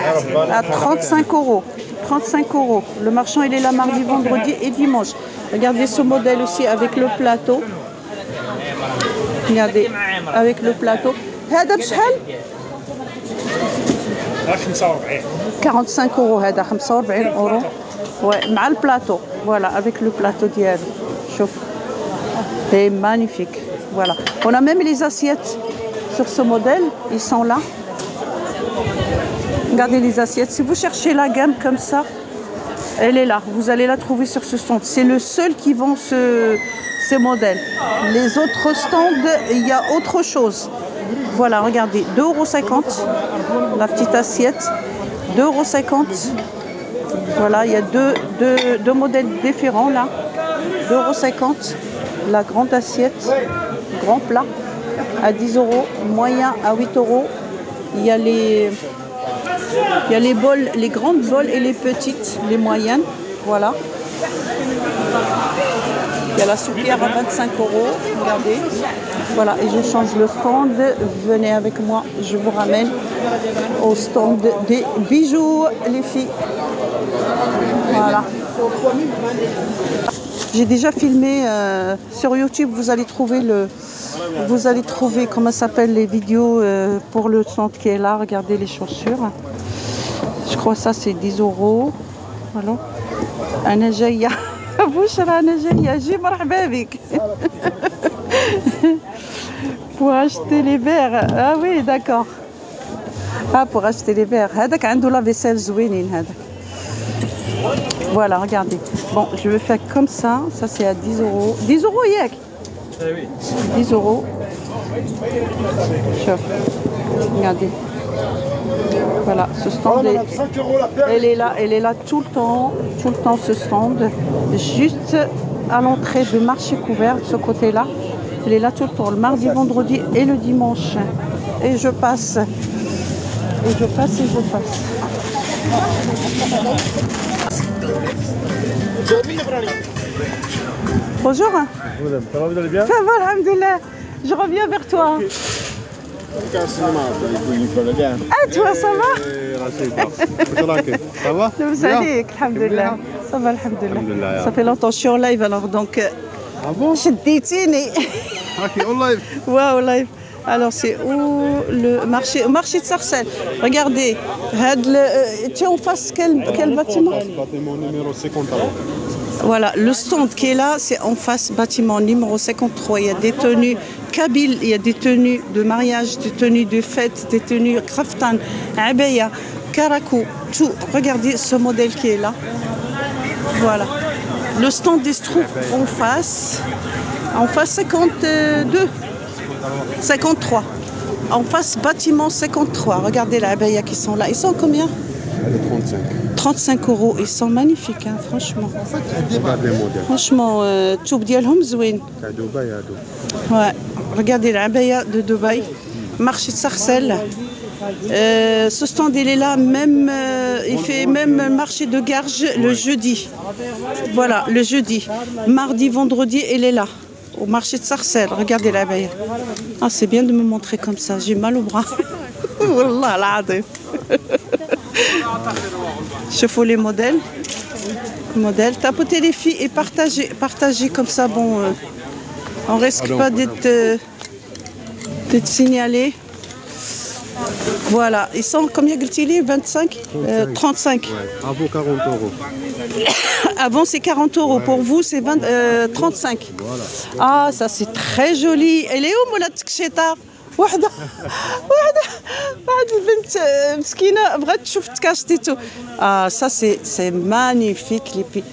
à 35 euros. 35 euros. Le marchand, il est là mardi, vendredi et dimanche. Regardez ce modèle aussi avec le plateau. Regardez, avec le plateau. هذا بشحال 45 euros هذا 45 euros ouais مع البلاطو voilà avec le plateau ديالو شوف c'est magnifique voilà on a même les assiettes sur ce modèle ils sont là regardez les assiettes si vous cherchez la gamme comme ça Elle est là. Vous allez la trouver sur ce stand. C'est le seul qui vend ce, ces modèles. Les autres stands, il y a autre chose. Voilà, regardez. 2,50€. La petite assiette. 2,50€. Voilà, il y a deux, deux, deux modèles différents là. 2,50€. La grande assiette. Grand plat à 10 euros. Moyen à 8 euros. Il y a les il y a les bols, les grandes bols et les petites, les moyennes. Voilà. Il y a la soupière à 25 euros, regardez. Voilà, et je change le stand. Venez avec moi, je vous ramène au stand des bijoux, les filles. Voilà. J'ai déjà filmé euh, sur YouTube, vous allez trouver le. Vous allez trouver comment s'appellent les vidéos euh, pour le centre qui est là. Regardez les chaussures. Je crois ça c'est 10 euros. Voilà. Un ajaïa. جاية <laughs> بشرى أنا جاية جي مرحبا بك pour acheter les verres ah oui d'accord ah pour acheter les verres هذاك عنده la vaisselle زوينين هذاك voilà regardez bon je vais faire comme ça ça c'est à 10 euros 10 euros ياك 10 euros شوف regardez voilà, ce stand, est, elle est là, elle est là tout le temps, tout le temps ce stand, juste à l'entrée du marché couvert, de ce côté-là. Elle est là tout le temps, le mardi, vendredi et le dimanche. Et je passe, et je passe et je passe. Bonjour. Ça va, vous allez bien? Ça va, alhamdoulilah. Je reviens vers toi. كاسنا ما عرفت يقول لك ولا كاع اتوا صباح رشيده واش راكي صباح لاباس عليك الحمد لله صباح الحمد لله صافي لونطون شيو لايف الوغ دونك شديتيني راكي اون لايف واو لايف Alors سي euh, <laughs> où le مارشي au marché de Sarcelles. Regardez, euh, tu es en باتيمون quel, quel bâtiment Voilà, le stand qui est là, c'est en face bâtiment numéro 53. Il y a des tenues kabyles, il y a des tenues de mariage, des tenues de fête, des tenues kraftan, abaya, karakou, tout. Regardez ce modèle qui est là. Voilà. Le stand des Stroop en face. En face 52. 53. En face bâtiment 53. Regardez la abaya qui sont là. Ils sont combien? Elle est 35. 35 euros. Ils sont magnifiques, hein, franchement. Franchement, euh, tout dialhom. Ouais. Regardez la de Dubaï. Marché de Sarcelles. Euh, ce stand il est là, même euh, il fait même marché de garge le jeudi. Voilà, le jeudi. Mardi, vendredi, il est là au marché de Sarcelles. Regardez la veille. Ah, c'est bien de me montrer comme ça. J'ai mal au bras. <laughs> <laughs> Chauffez les modèles. Modèles. Tapotez les filles et partagez, partagez comme ça. Bon, euh, on risque pas euh, d'être signalé. Voilà, ils sont combien est 25 35. Avant 40 euros. <coughs> Avant c'est 40 euros, pour vous c'est euh, 35. Ah, ça c'est très joli. Elle est où, Moula Tcheta وحدة وحدة واحد البنت آه، مسكينة بغات تشوف تكاشتيتو. Ah ça c'est c'est magnifique les filles.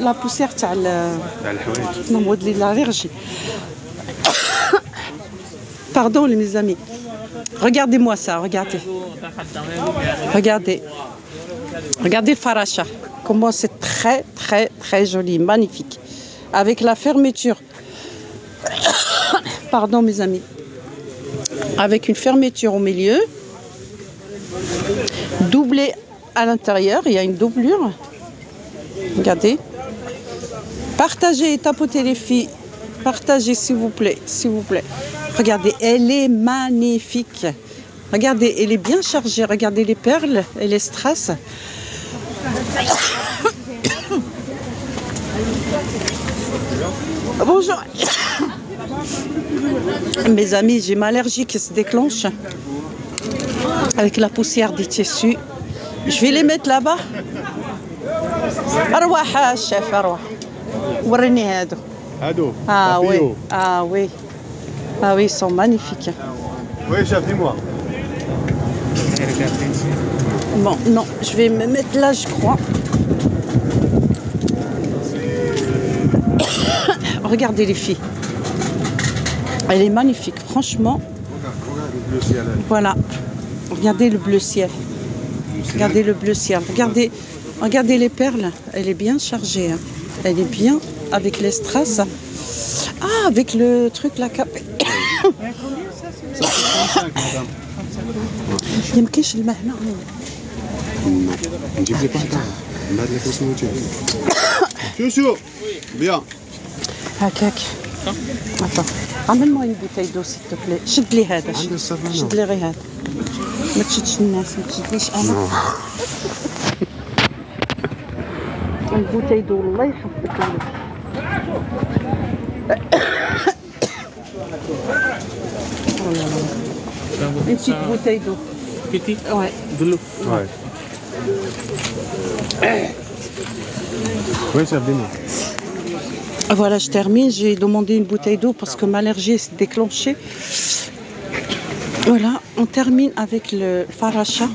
La poussière تاع ال- تاع الحوايج. Non, moi, de l'allergie. Pardon, les mes amis. Regardez-moi ça, regardez. Regardez. Regardez le faracha. Comment c'est très, très, très joli, magnifique. Avec la fermeture. Pardon, mes amis. Avec une fermeture au milieu. Doublée à l'intérieur. Il y a une doublure. Regardez. Partagez et tapotez les filles. Partagez s'il vous plaît, s'il vous plaît. Regardez, elle est magnifique. Regardez, elle est bien chargée. Regardez les perles et les strass. <coughs> Bonjour. Mes amis, j'ai ma allergie qui se déclenche avec la poussière des tissus. Je vais les mettre là-bas. أرواح الشيف أرواح وريني هادو Ado. Ah Papillo. oui, ah oui, ah oui, ils sont magnifiques. Oui, chef, dis-moi. Bon, non, je vais me mettre là, je crois. <coughs> Regardez les filles. Elle est magnifique, franchement. Le bleu ciel. Voilà. Regardez le bleu ciel. Regardez le bleu ciel. Regardez, regardez les perles. Elle est bien chargée. hein. Elle est bien avec les strass. Ah, avec le truc la cape. <coughs> يمكنش الماء هنا نجيب لي بانطا من بعد لك اسمه شو شو بيان هكاك Attends. <coughs> عمل ماين بوتيدو ستوبلي شد لي هذا شد, لي غير هذا ما تشدش الناس ما تشدليش أنا البوتيدو الله يحفظك انتي بوتيدو كيتي وي دلو Ah, voilà, je termine. J'ai demandé une bouteille d'eau parce que ma allergie s'est déclenchée. Voilà, on termine avec le faracha.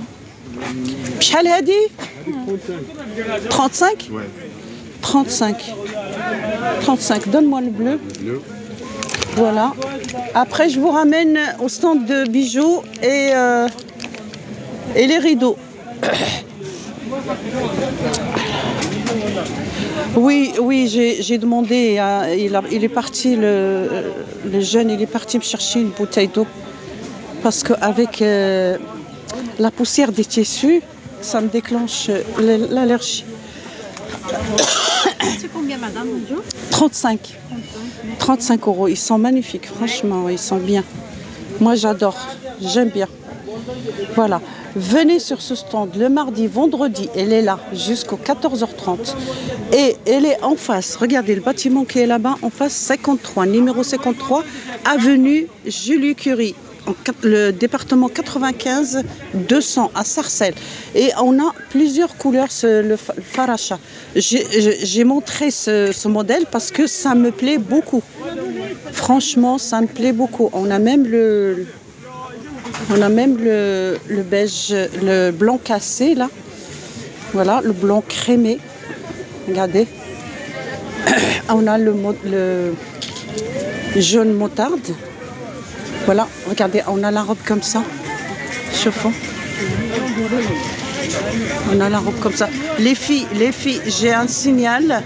Bchal hadi 35 35. 35. Donne-moi le bleu. Voilà. Après, je vous ramène au stand de bijoux et, euh, et les rideaux. Oui, oui, j'ai demandé. à- il, a- il est parti, le, le jeune, il est parti me chercher une bouteille d'eau. Parce qu'avec euh, la poussière des tissus, ça me déclenche l'allergie. <coughs> C'est combien, madame, bonjour 35. 35 euros. Ils sont magnifiques, franchement, ils sont bien. Moi, j'adore. J'aime bien. Voilà. Venez sur ce stand le mardi, vendredi. Elle est là jusqu'au 14h30. Et elle est en face. Regardez le bâtiment qui est là-bas, en face 53, numéro 53, avenue Julie Curie. le département 95 200 à Sarcelles. Et on a plusieurs couleurs, le fa- le faracha. J'ai montré ce, ce modèle parce que ça me plaît beaucoup. Franchement, ça me plaît beaucoup. On a même le, on a même le, beige, le blanc cassé là. Voilà, le blanc crémé. Regardez. <coughs> On a le, jaune moutarde. Voilà, regardez, on a la robe comme ça. Chauffant. On a la robe comme ça. Les filles, les filles, j'ai un signal.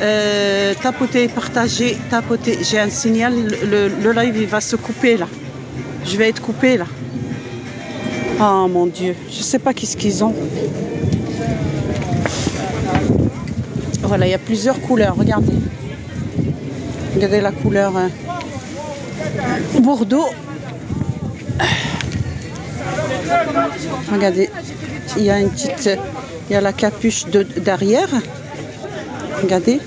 Euh, tapoter, partager, tapoter. J'ai un signal. Le, le live, il va se couper là. Je vais être coupée là. Oh mon Dieu, je sais pas qu'est-ce qu'ils ont. Voilà, il y a plusieurs couleurs. Regardez. Regardez la couleur hein. Bordeaux. Regardez, il y a une petite, il y a la capuche de derrière. Regardez.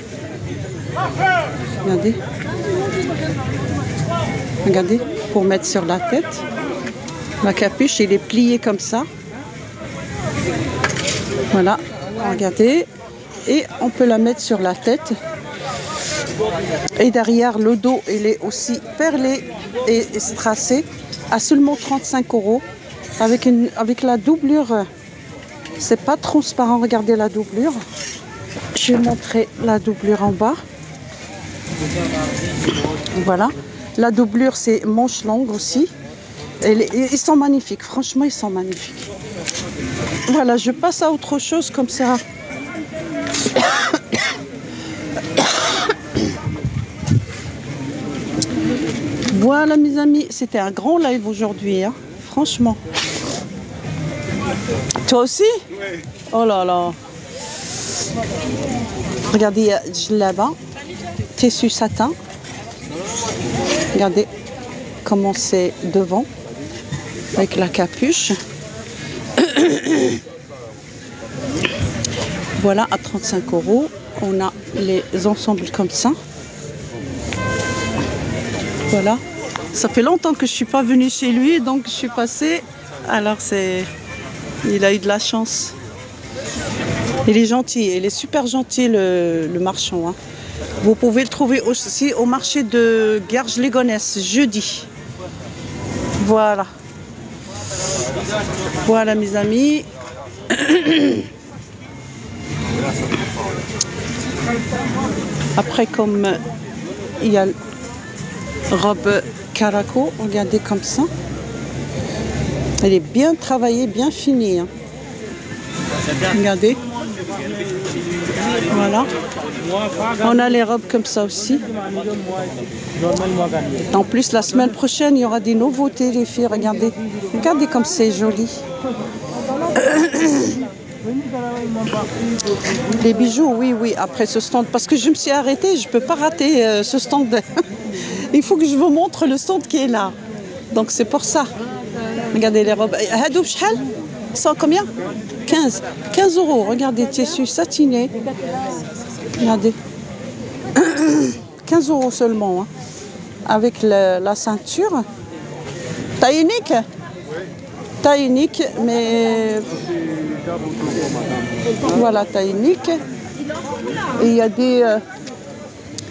Regardez. Regardez, pour mettre sur la tête. La capuche, il est plié comme ça. Voilà, regardez. Et on peut la mettre sur la tête. Et derrière, le dos, il est aussi perlé et strassé à seulement 35 euros. Avec, la doublure, c'est pas transparent. Regardez la doublure. Je vais montrer la doublure en bas. Voilà. La doublure, c'est manche longue aussi. Ils sont magnifiques. Franchement, ils sont magnifiques. Voilà, je passe à autre chose comme ça. Voilà mes amis, c'était un grand live aujourd'hui, hein. franchement. Toi aussi? Oh là là. Regardez, il y a là-bas, tissu satin. Regardez comment c'est devant, avec la capuche. <coughs> voilà, à 35 euros, on a les ensembles comme ça. Voilà. Ça fait longtemps que je suis pas venue chez lui, donc je suis passée. Alors c'est, il a eu de la chance. Il est gentil, il est super gentil le, marchand. hein. Vous pouvez le trouver aussi au marché de Garges-les-Gonesse jeudi. Voilà. Voilà mes amis. Après comme il y a robe caraco, regardez comme ça. Elle est bien travaillée, bien finie. hein. Regardez. Voilà. On a les robes comme ça aussi. En plus, la semaine prochaine, il y aura des nouveautés, les filles. Regardez. Regardez comme c'est joli. <coughs> Les bijoux, oui, oui, après ce stand. Parce que je me suis arrêtée, je ne peux pas rater euh, ce stand. <laughs> il faut que je vous montre le stand qui est là. Donc c'est pour ça. Regardez les robes. Hadou bchal Sont combien? 15. 15 euros. Regardez, tissu satiné. Regardez. <coughs> 15 euros seulement. hein. Avec la ceinture. Taille unique Taille unique, mais. Voilà, taille unique. Et il y a des. euh,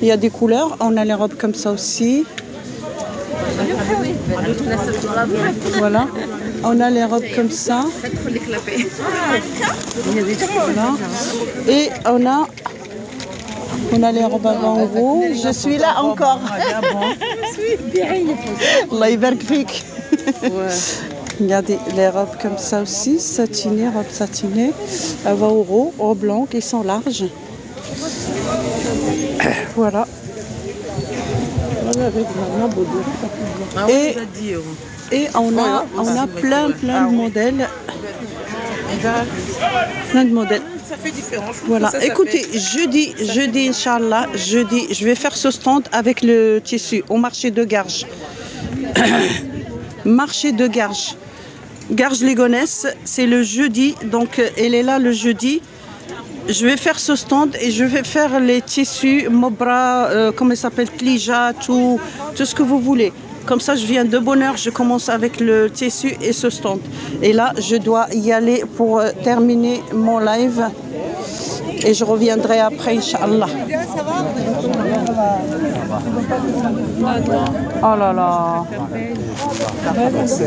il y a des couleurs. On a les robes comme ça aussi. Voilà. On a les robes comme ça. Et on a on a les robes avant vous. Je suis là encore. <laughs> Regardez les robes comme ça aussi, satinées, robes satinées, avant euro, robes blancs qui sont larges. Voilà. Et et on a, on a plein, plein de modèles. Plein de modèles. Voilà. Écoutez, jeudi, jeudi, Inch'Allah, jeudi, je vais faire ce stand avec le tissu au marché de Garges. <coughs> marché de Garges. Garges Légonesse, c'est le jeudi, donc elle est là le jeudi. Je vais faire ce stand et je vais faire les tissus, Mobra, euh, comment il s'appelle, Tlija, tout, tout ce que vous voulez. Comme ça, je viens de bonne heure, je commence avec le tissu et ce stand. Et là, je dois y aller pour euh, terminer mon live. Et je reviendrai après, Inch'Allah. Oh là là. Merci.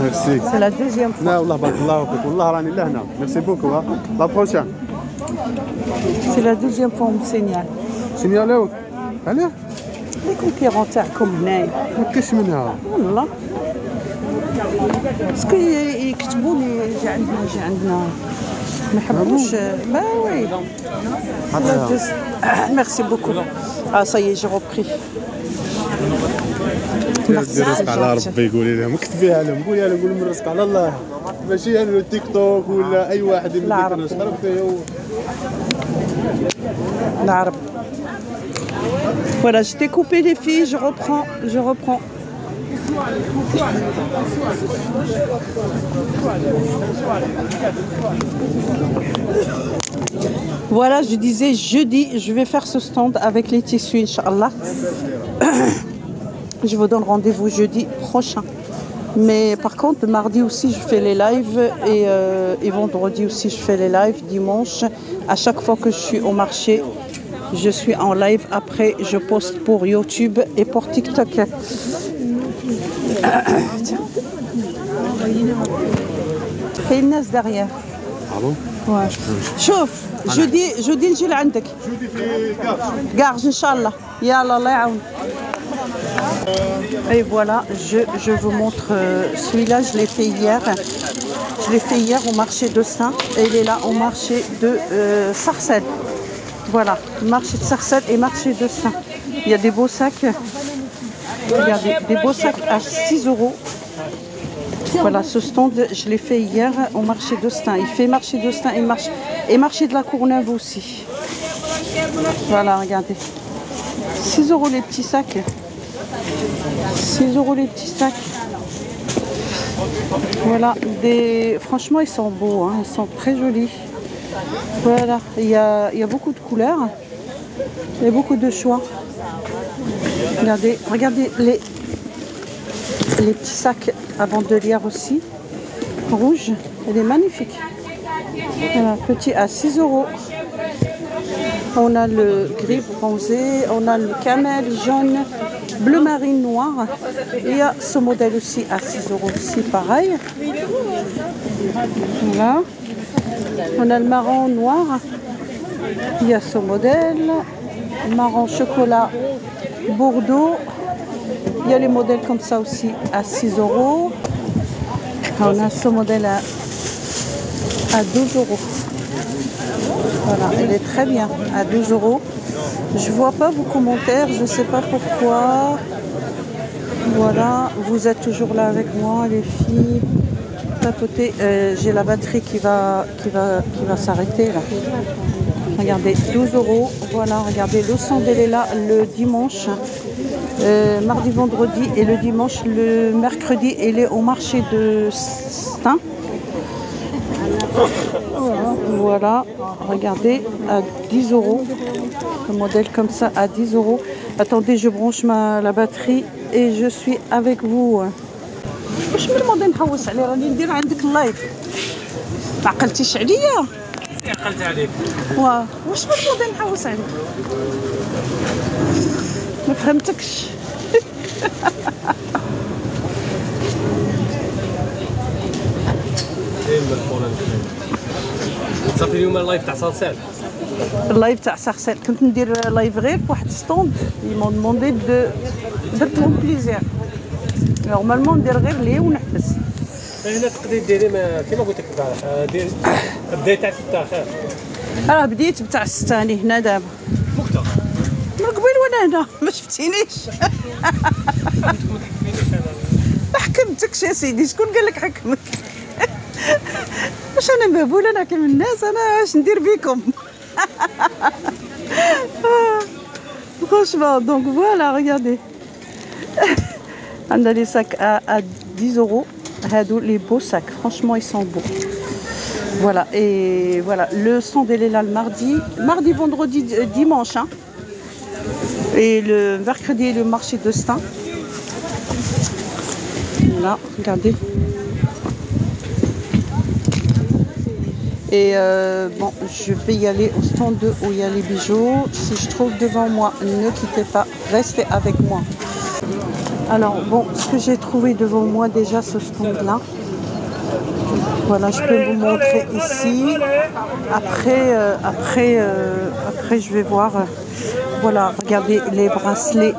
Merci. C'est la deuxième fois. Merci beaucoup. Hein. La prochaine. C'est la deuxième fois, Seigneur. Seigneur Léo. Allez. Les concurrents تاعكم هنايا ما كاش منها والله باسكو يكتبوا لي جا عندنا جا عندنا ما يحبوش با وي ميرسي بوكو آه صاي جي ريبري دير رزق على ربي قولي لهم كتبيها لهم قولي لهم قولي من رزق على الله ماشي أنا التيك توك ولا اي واحد يمديك العرب. نشرب فيه و- العرب Voilà, je t'ai coupé les filles, je reprends, je reprends. Voilà, je disais jeudi, je vais faire ce stand avec les tissus, Inch'Allah. Je vous donne rendez-vous jeudi prochain. Mais par contre, mardi aussi, je fais les lives et, euh, et vendredi aussi, je fais les lives. Dimanche, à chaque fois que je suis au marché, je suis en live. Après, je poste pour YouTube et pour TikTok. <coughs> Tiens. Il y a une nasse derrière. Pardon Ouais. شوف جودي جودي نجي لعندك قارج ان شاء الله يلا الله يعاون Et voilà, je, je vous montre euh, celui-là, je l'ai fait hier. Je l'ai fait hier au marché de Saint et il est là au marché de euh, Sarcelles. voilà, marché de Sarcelles et marché de Saint. Il y a des beaux sacs. Regardez, des beaux sacs à 6 euros. Voilà, ce stand, je l'ai fait hier au marché de. Il fait marché de et marché, et marché de la Courneuve aussi. Voilà, regardez. 6 euros les petits sacs. 6 euros les petits sacs. Voilà, des... franchement, ils sont beaux, hein, ils sont très jolis. Voilà, il y a, beaucoup de couleurs. Il y a beaucoup de choix. Regardez, regardez les, les petits sacs à bandelière aussi. Rouge, elle est magnifique. Voilà, petit à 6 euros. On a le gris bronzé, on a le camel jaune, Bleu marine noir. Il y a ce modèle aussi à 6 euros aussi, pareil. Voilà. On a le marron noir. Il y a ce modèle. Marron chocolat Bordeaux. Il y a les modèles comme ça aussi à 6 euros. On a ce modèle à, à 12 euros. Voilà, elle est très bien à 12 euros. Je vois pas vos commentaires, je sais pas pourquoi. Voilà, vous êtes toujours là avec moi, les filles. Tapotez. Euh, J'ai la batterie qui va, qui va, qui va s'arrêter là. Regardez, 12 euros. Voilà, regardez, le sondel est là le dimanche. Euh, mardi, vendredi et le dimanche. Le mercredi, il est au marché de Stein. Voilà, regardez, à 10 euros. Un modèle comme ça à 10 euros. Attendez, je branche ma, la batterie et je suis avec vous. واش من الموديل نحوس عليه؟ راني ندير عندك اللايف. ما عقلتيش عليا؟ عقلت عليك. واه واش من الموديل نحوس عليه؟ ما فهمتكش. صافي اليوم اللايف تاع صالصال اللايف تاع سارسال كنت ندير لايف غير في واحد ستوند. يمون دوموندي دو درت لهم بليزير نورمالمون ندير غير ليه ونحبس هنا تقدري ديري ما كيما قلت لك دير بدايه تاع 6 خير راه بديت بتاع الستاني هنا دابا وقتها من قبيل وأنا هنا ما شفتينيش ما حكمتكش يا سيدي شكون قال لك حكمك واش أنا مهبوله نحكم الناس أنا اش ندير بكم Franchement, donc voilà, regardez. On a les sacs à, à 10 euros. Les beaux sacs, franchement, ils sont beaux. Voilà, et voilà, le son est là le mardi, mardi, vendredi, d- dimanche. hein. Et le mercredi, le marché de Stein. Là, regardez. Et euh, bon, je vais y aller au stand 2 où il y a les bijoux. Si je trouve devant moi, ne quittez pas, restez avec moi. Alors bon, ce que j'ai trouvé devant moi déjà, ce stand-là. Voilà, je peux vous montrer ici. Après, euh, après, euh, après, je vais voir. euh, voilà, regardez les bracelets.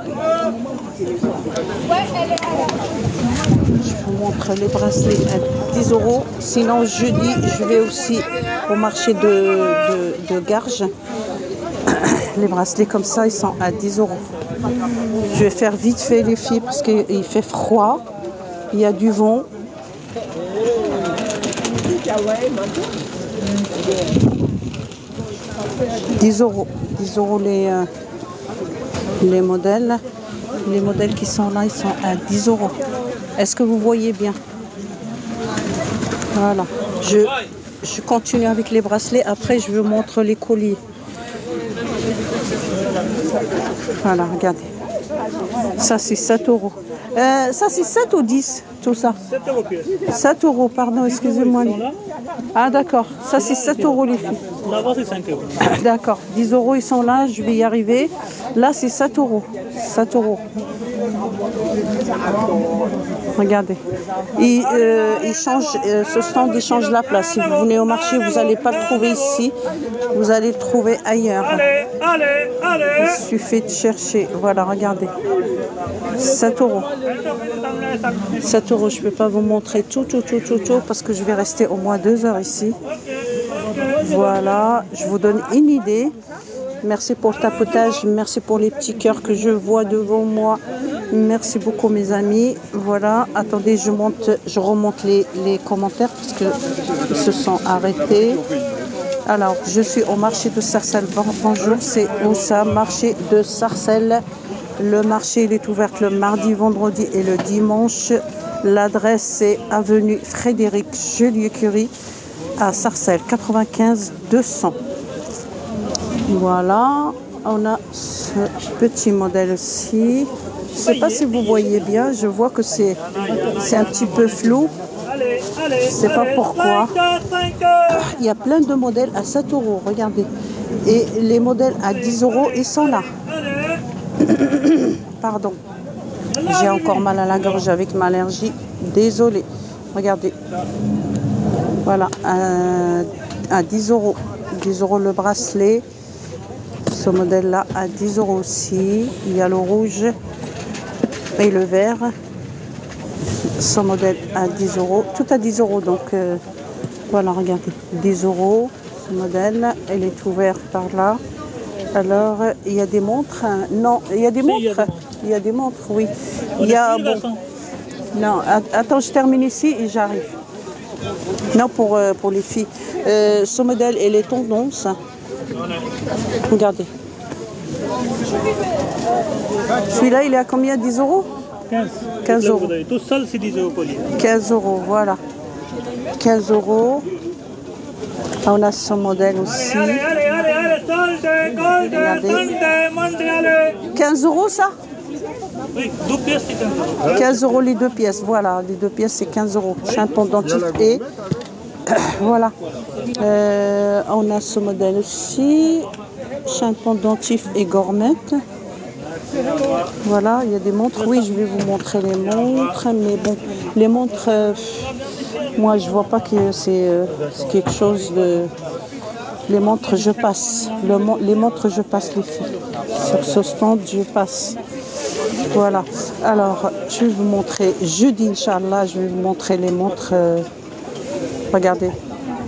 Je vous montre les bracelets à 10 euros. Sinon, jeudi, je vais aussi au marché de, de, de Garges. Les bracelets comme ça, ils sont à 10 euros. Je vais faire vite fait les filles parce qu'il fait froid. Il y a du vent. « 10 euros. 10 euros les, euh, les modèles. Les modèles qui sont là, ils sont à 10 euros. Est-ce que vous voyez bien? Voilà. Je, je continue avec les bracelets. Après, je vous montre les colliers. Voilà, regardez. Ça, c'est 7 euros. Euh, ça, c'est 7 ou 10, tout ça? 7 euros pièce 7 euros, pardon, excusez-moi. Ah, d'accord. Ça, c'est 7 euros, les filles. Là-bas c'est 5 euros D'accord. 10 euros, ils sont là, je vais y arriver. Là, c'est 7 euros. 7 euros. Regardez. Euh, euh, ce stand, il change la place. Si vous venez au marché, vous n'allez pas le trouver ici. Vous allez le trouver ailleurs. allez allez Il suffit de chercher. Voilà, regardez. 7 euros. 7 euros. Je ne peux pas vous montrer tout, tout, tout, tout, tout, parce que je vais rester au moins deux heures ici. Voilà, je vous donne une idée. Merci pour le tapotage, merci pour les petits cœurs que je vois devant moi. Merci beaucoup mes amis. Voilà, attendez, je monte, je remonte les, commentaires parce que ils se sont arrêtés. Alors, je suis au marché de Sarcelles. Bon- Bonjour, c'est où ça Marché de Sarcelles. Le marché est ouvert le mardi, vendredi et le dimanche. L'adresse c'est avenue Frédéric Joliot-Curie à Sarcelles, 95 200. Voilà, on a ce petit modèle aussi. Je ne sais pas si vous voyez bien, je vois que c'est un petit peu flou. Je ne sais pas pourquoi. Il y a plein de modèles à 7 euros, regardez. Et les modèles à 10 euros, ils sont là. <coughs> Pardon. J'ai encore mal à la gorge avec ma allergie. Désolée. Regardez. Voilà, euh, à 10 euros. 10 euros le bracelet. Ce modèle-là à 10 euros aussi. Il y a le rouge et le vert. Ce modèle à 10 euros. Tout à 10 euros. Donc euh, voilà, regardez. 10 euros. Ce modèle, elle est ouverte par là. Alors, il y a des montres. hein. Non, il y a des montres. Il y a des montres, oui. Il y a. bon, non, attends, je termine ici et j'arrive. Non, pour, euh, pour les filles. Euh, ce modèle, elle est tendance. Regardez. Celui-là, il est à combien 10 euros 15. 15 euros. Tout seul, c'est 10 euros collier. 15 euros, voilà. 15 euros. Ah, On a ce modèle aussi. Allez, allez, allez, Regardez. salte, montez, allez. 15 euros, ça Oui, deux pièces, c'est 15 euros. 15 euros les deux pièces, voilà, les deux pièces c'est 15 euros. Chain pendentif et <coughs> voilà. Euh, on a ce modèle aussi, chain pendentif et gourmette. Voilà, il y a des montres. Oui, je vais vous montrer les montres, mais bon, les montres, euh, moi je vois pas que c'est euh, c'est quelque chose de. Les montres, je passe. Les montres, je passe les filles. Sur ce stand, je passe. Voilà. Alors, je vais vous montrer jeudi, Inch'Allah, je vais vous montrer les montres. Regardez,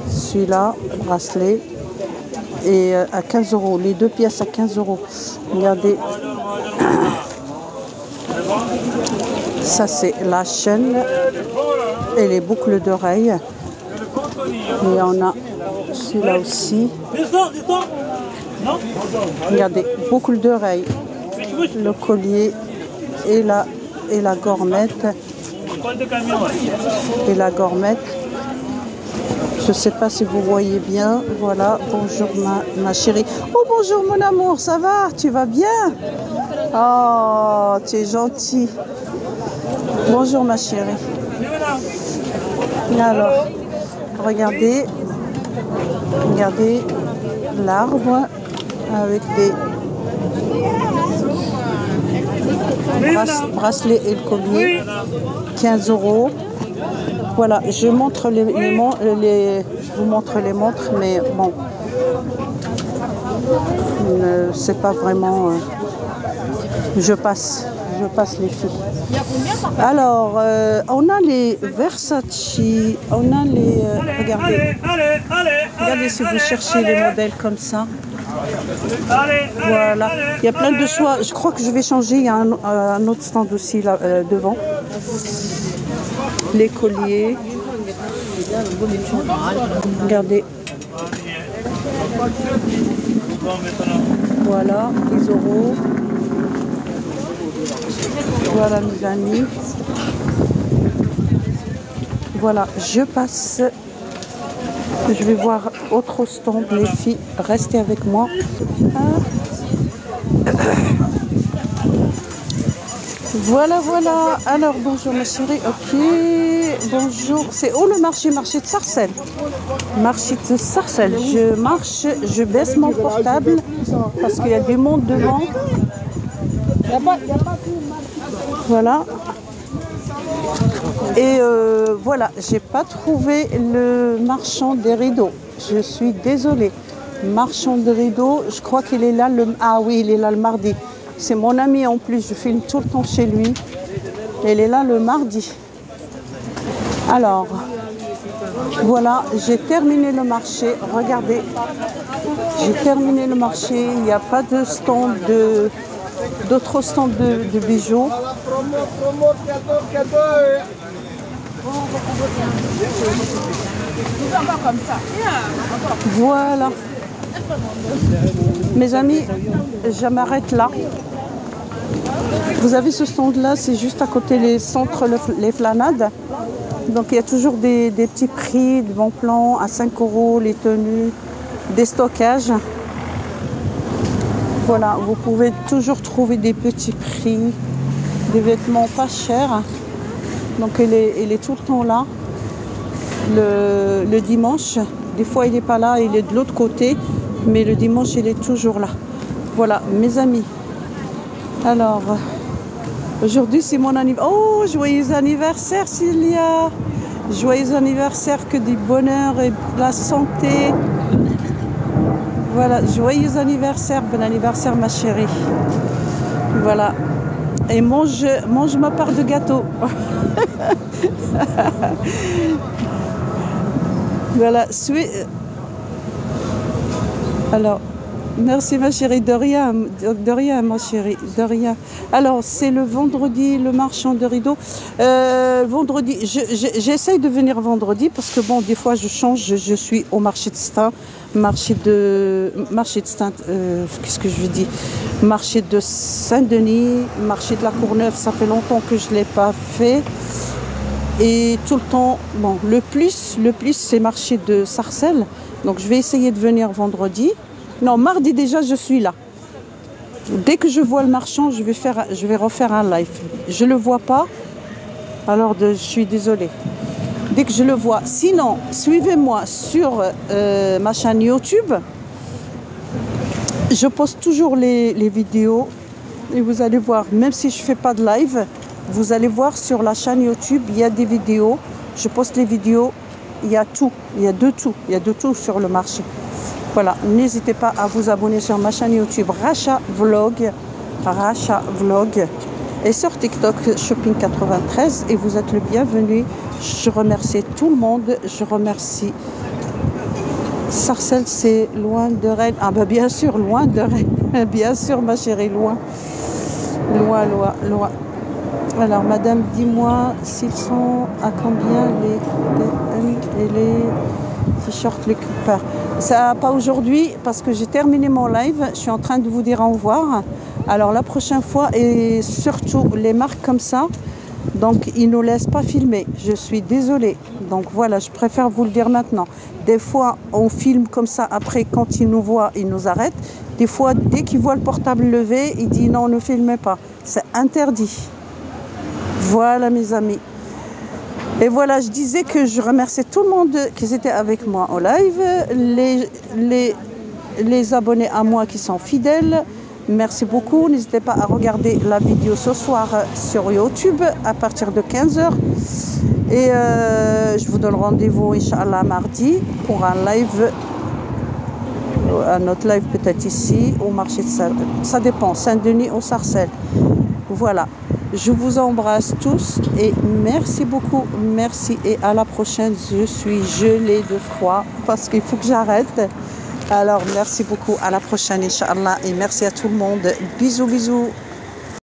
celui-là, bracelet, et euh, à 15 euros. Les deux pièces à 15 euros. Regardez. <coughs> Ça, c'est la chaîne et les boucles d'oreilles. Et on a celui-là aussi. Regardez, boucles d'oreilles, le collier et la, et la gourmette. Et la gourmette. Je ne sais pas si vous voyez bien. Voilà, bonjour ma, ma chérie. Oh bonjour mon amour, ça va? Tu vas bien? Oh, tu es gentil. Bonjour ma chérie. Alors, regardez, regardez l'arbre avec des brace- bracelets et le collier. 15 euros. Voilà, je montre les, les, euh, les- je vous montre les montres, mais bon, c'est pas vraiment. euh, je passe, je passe les filles. Alors, euh, on a les Versace, on a les. euh, regardez, regardez si vous cherchez les modèles comme ça. Voilà, il y a plein de choix. Je crois que je vais changer. Il y a un, un autre stand aussi là devant. Les colliers. Regardez. Voilà, 10 euros. Voilà mes amis. Voilà, je passe. Je vais voir autre stand, les filles. Restez avec moi. Ah. Voilà, voilà. Alors, bonjour ma chérie. Ok. Bonjour. C'est où le marché? Marché de Sarcelles. Marché de Sarcelles. Je marche, je baisse mon portable parce qu'il y a du monde devant. Voilà. Et euh, voilà, j'ai pas trouvé le marchand des rideaux. Je suis désolée. Marchand de rideaux, je crois qu'il est là le ah oui, il est là le mardi. C'est mon ami en plus, je filme tout le temps chez lui. Il est là le mardi. Alors, voilà, j'ai terminé le marché. Regardez, j'ai terminé le marché. Il n'y a pas de stand d'autres stands de bijoux. Voilà. Mes amis, je m'arrête là. Vous avez ce stand-là, c'est juste à côté les centres Le- Les Flanades. Donc il y a toujours des, des petits prix, de bons plans à 5 euros, les tenues, des stockages. Voilà, vous pouvez toujours trouver des petits prix, des vêtements pas chers. Donc il est, tout le temps là. Le dimanche, des fois il n'est pas là, il est de l'autre côté, mais le dimanche il est toujours là. Voilà, mes amis. Alors, Aujourd'hui, c'est mon anniversaire. Oh, joyeux anniversaire, Cilia. Joyeux anniversaire, que du bonheur et de la santé. Voilà, joyeux anniversaire, bon anniversaire, ma chérie. Voilà. Et mange, mange ma part de gâteau. <laughs> voilà, suis. Alors, merci ma chérie, de rien, de rien ma chérie, de rien. Alors, c'est le vendredi, le marchand de rideaux. Euh, vendredi, je- je- j'essaye de venir vendredi parce que bon, des fois je change, je, suis au marché de Stein, marché de, marché de euh, qu'est-ce que je Marché de Saint-Denis, marché de la Courneuve, ça fait longtemps que je ne l'ai pas fait. Et tout le temps, bon, le plus, le plus, c'est marché de Sarcelles. Donc je vais essayer de venir vendredi. Non, mardi déjà, je suis là. Dès que je vois le marchand, je vais, refaire un live. Je ne le vois pas, alors je suis désolée. Dès que je le vois. Sinon, suivez-moi sur euh, ma chaîne YouTube. Je poste toujours les, les vidéos et vous allez voir, même si je ne fais pas de live, vous allez voir sur la chaîne YouTube, il y a des vidéos. Je poste les vidéos, il y a tout, il y a de tout, il y a de tout sur le marché. Voilà, n'hésitez pas à vous abonner sur ma chaîne YouTube Racha Vlog, Racha Vlog, et sur TikTok Shopping 93. Et vous êtes le bienvenu. Je remercie tout le monde. Je remercie Sarcelles, c'est loin de Rennes. Ah bah bien sûr, loin de Rennes. <laughs> Bien sûr, ma chérie, loin. Loin, loin, loin. Alors, madame, dis-moi s'ils sont à combien les les t-shirts, les Cooper? Ça, pas aujourd'hui, parce que j'ai terminé mon live. Je suis en train de vous dire au revoir. Alors, la prochaine fois, et surtout les marques comme ça, donc ils ne nous laissent pas filmer. Je suis désolée. Donc voilà, je préfère vous le dire maintenant. Des fois, on filme comme ça. Après, quand ils nous voient, ils nous arrêtent. Des fois, dès qu'ils voient le portable levé, ils disent non, ne filmez pas. C'est interdit. Voilà, mes amis. Et voilà, je disais que je remerciais tout le monde qui était avec moi au live, les, abonnés à moi qui sont fidèles. Merci beaucoup. N'hésitez pas à regarder la vidéo ce soir sur YouTube à partir de 15h. Et euh, je vous donne rendez-vous, Inch'Allah, mardi pour un live, un autre live peut-être ici au marché de Sarcelles. Ça dépend, Saint-Denis ou Sarcelles. Voilà. Je vous embrasse tous et merci beaucoup. Merci et à la prochaine. Je suis gelée de froid parce qu'il faut que j'arrête. Alors merci beaucoup. À la prochaine, Inch'Allah. Et merci à tout le monde. Bisous, bisous.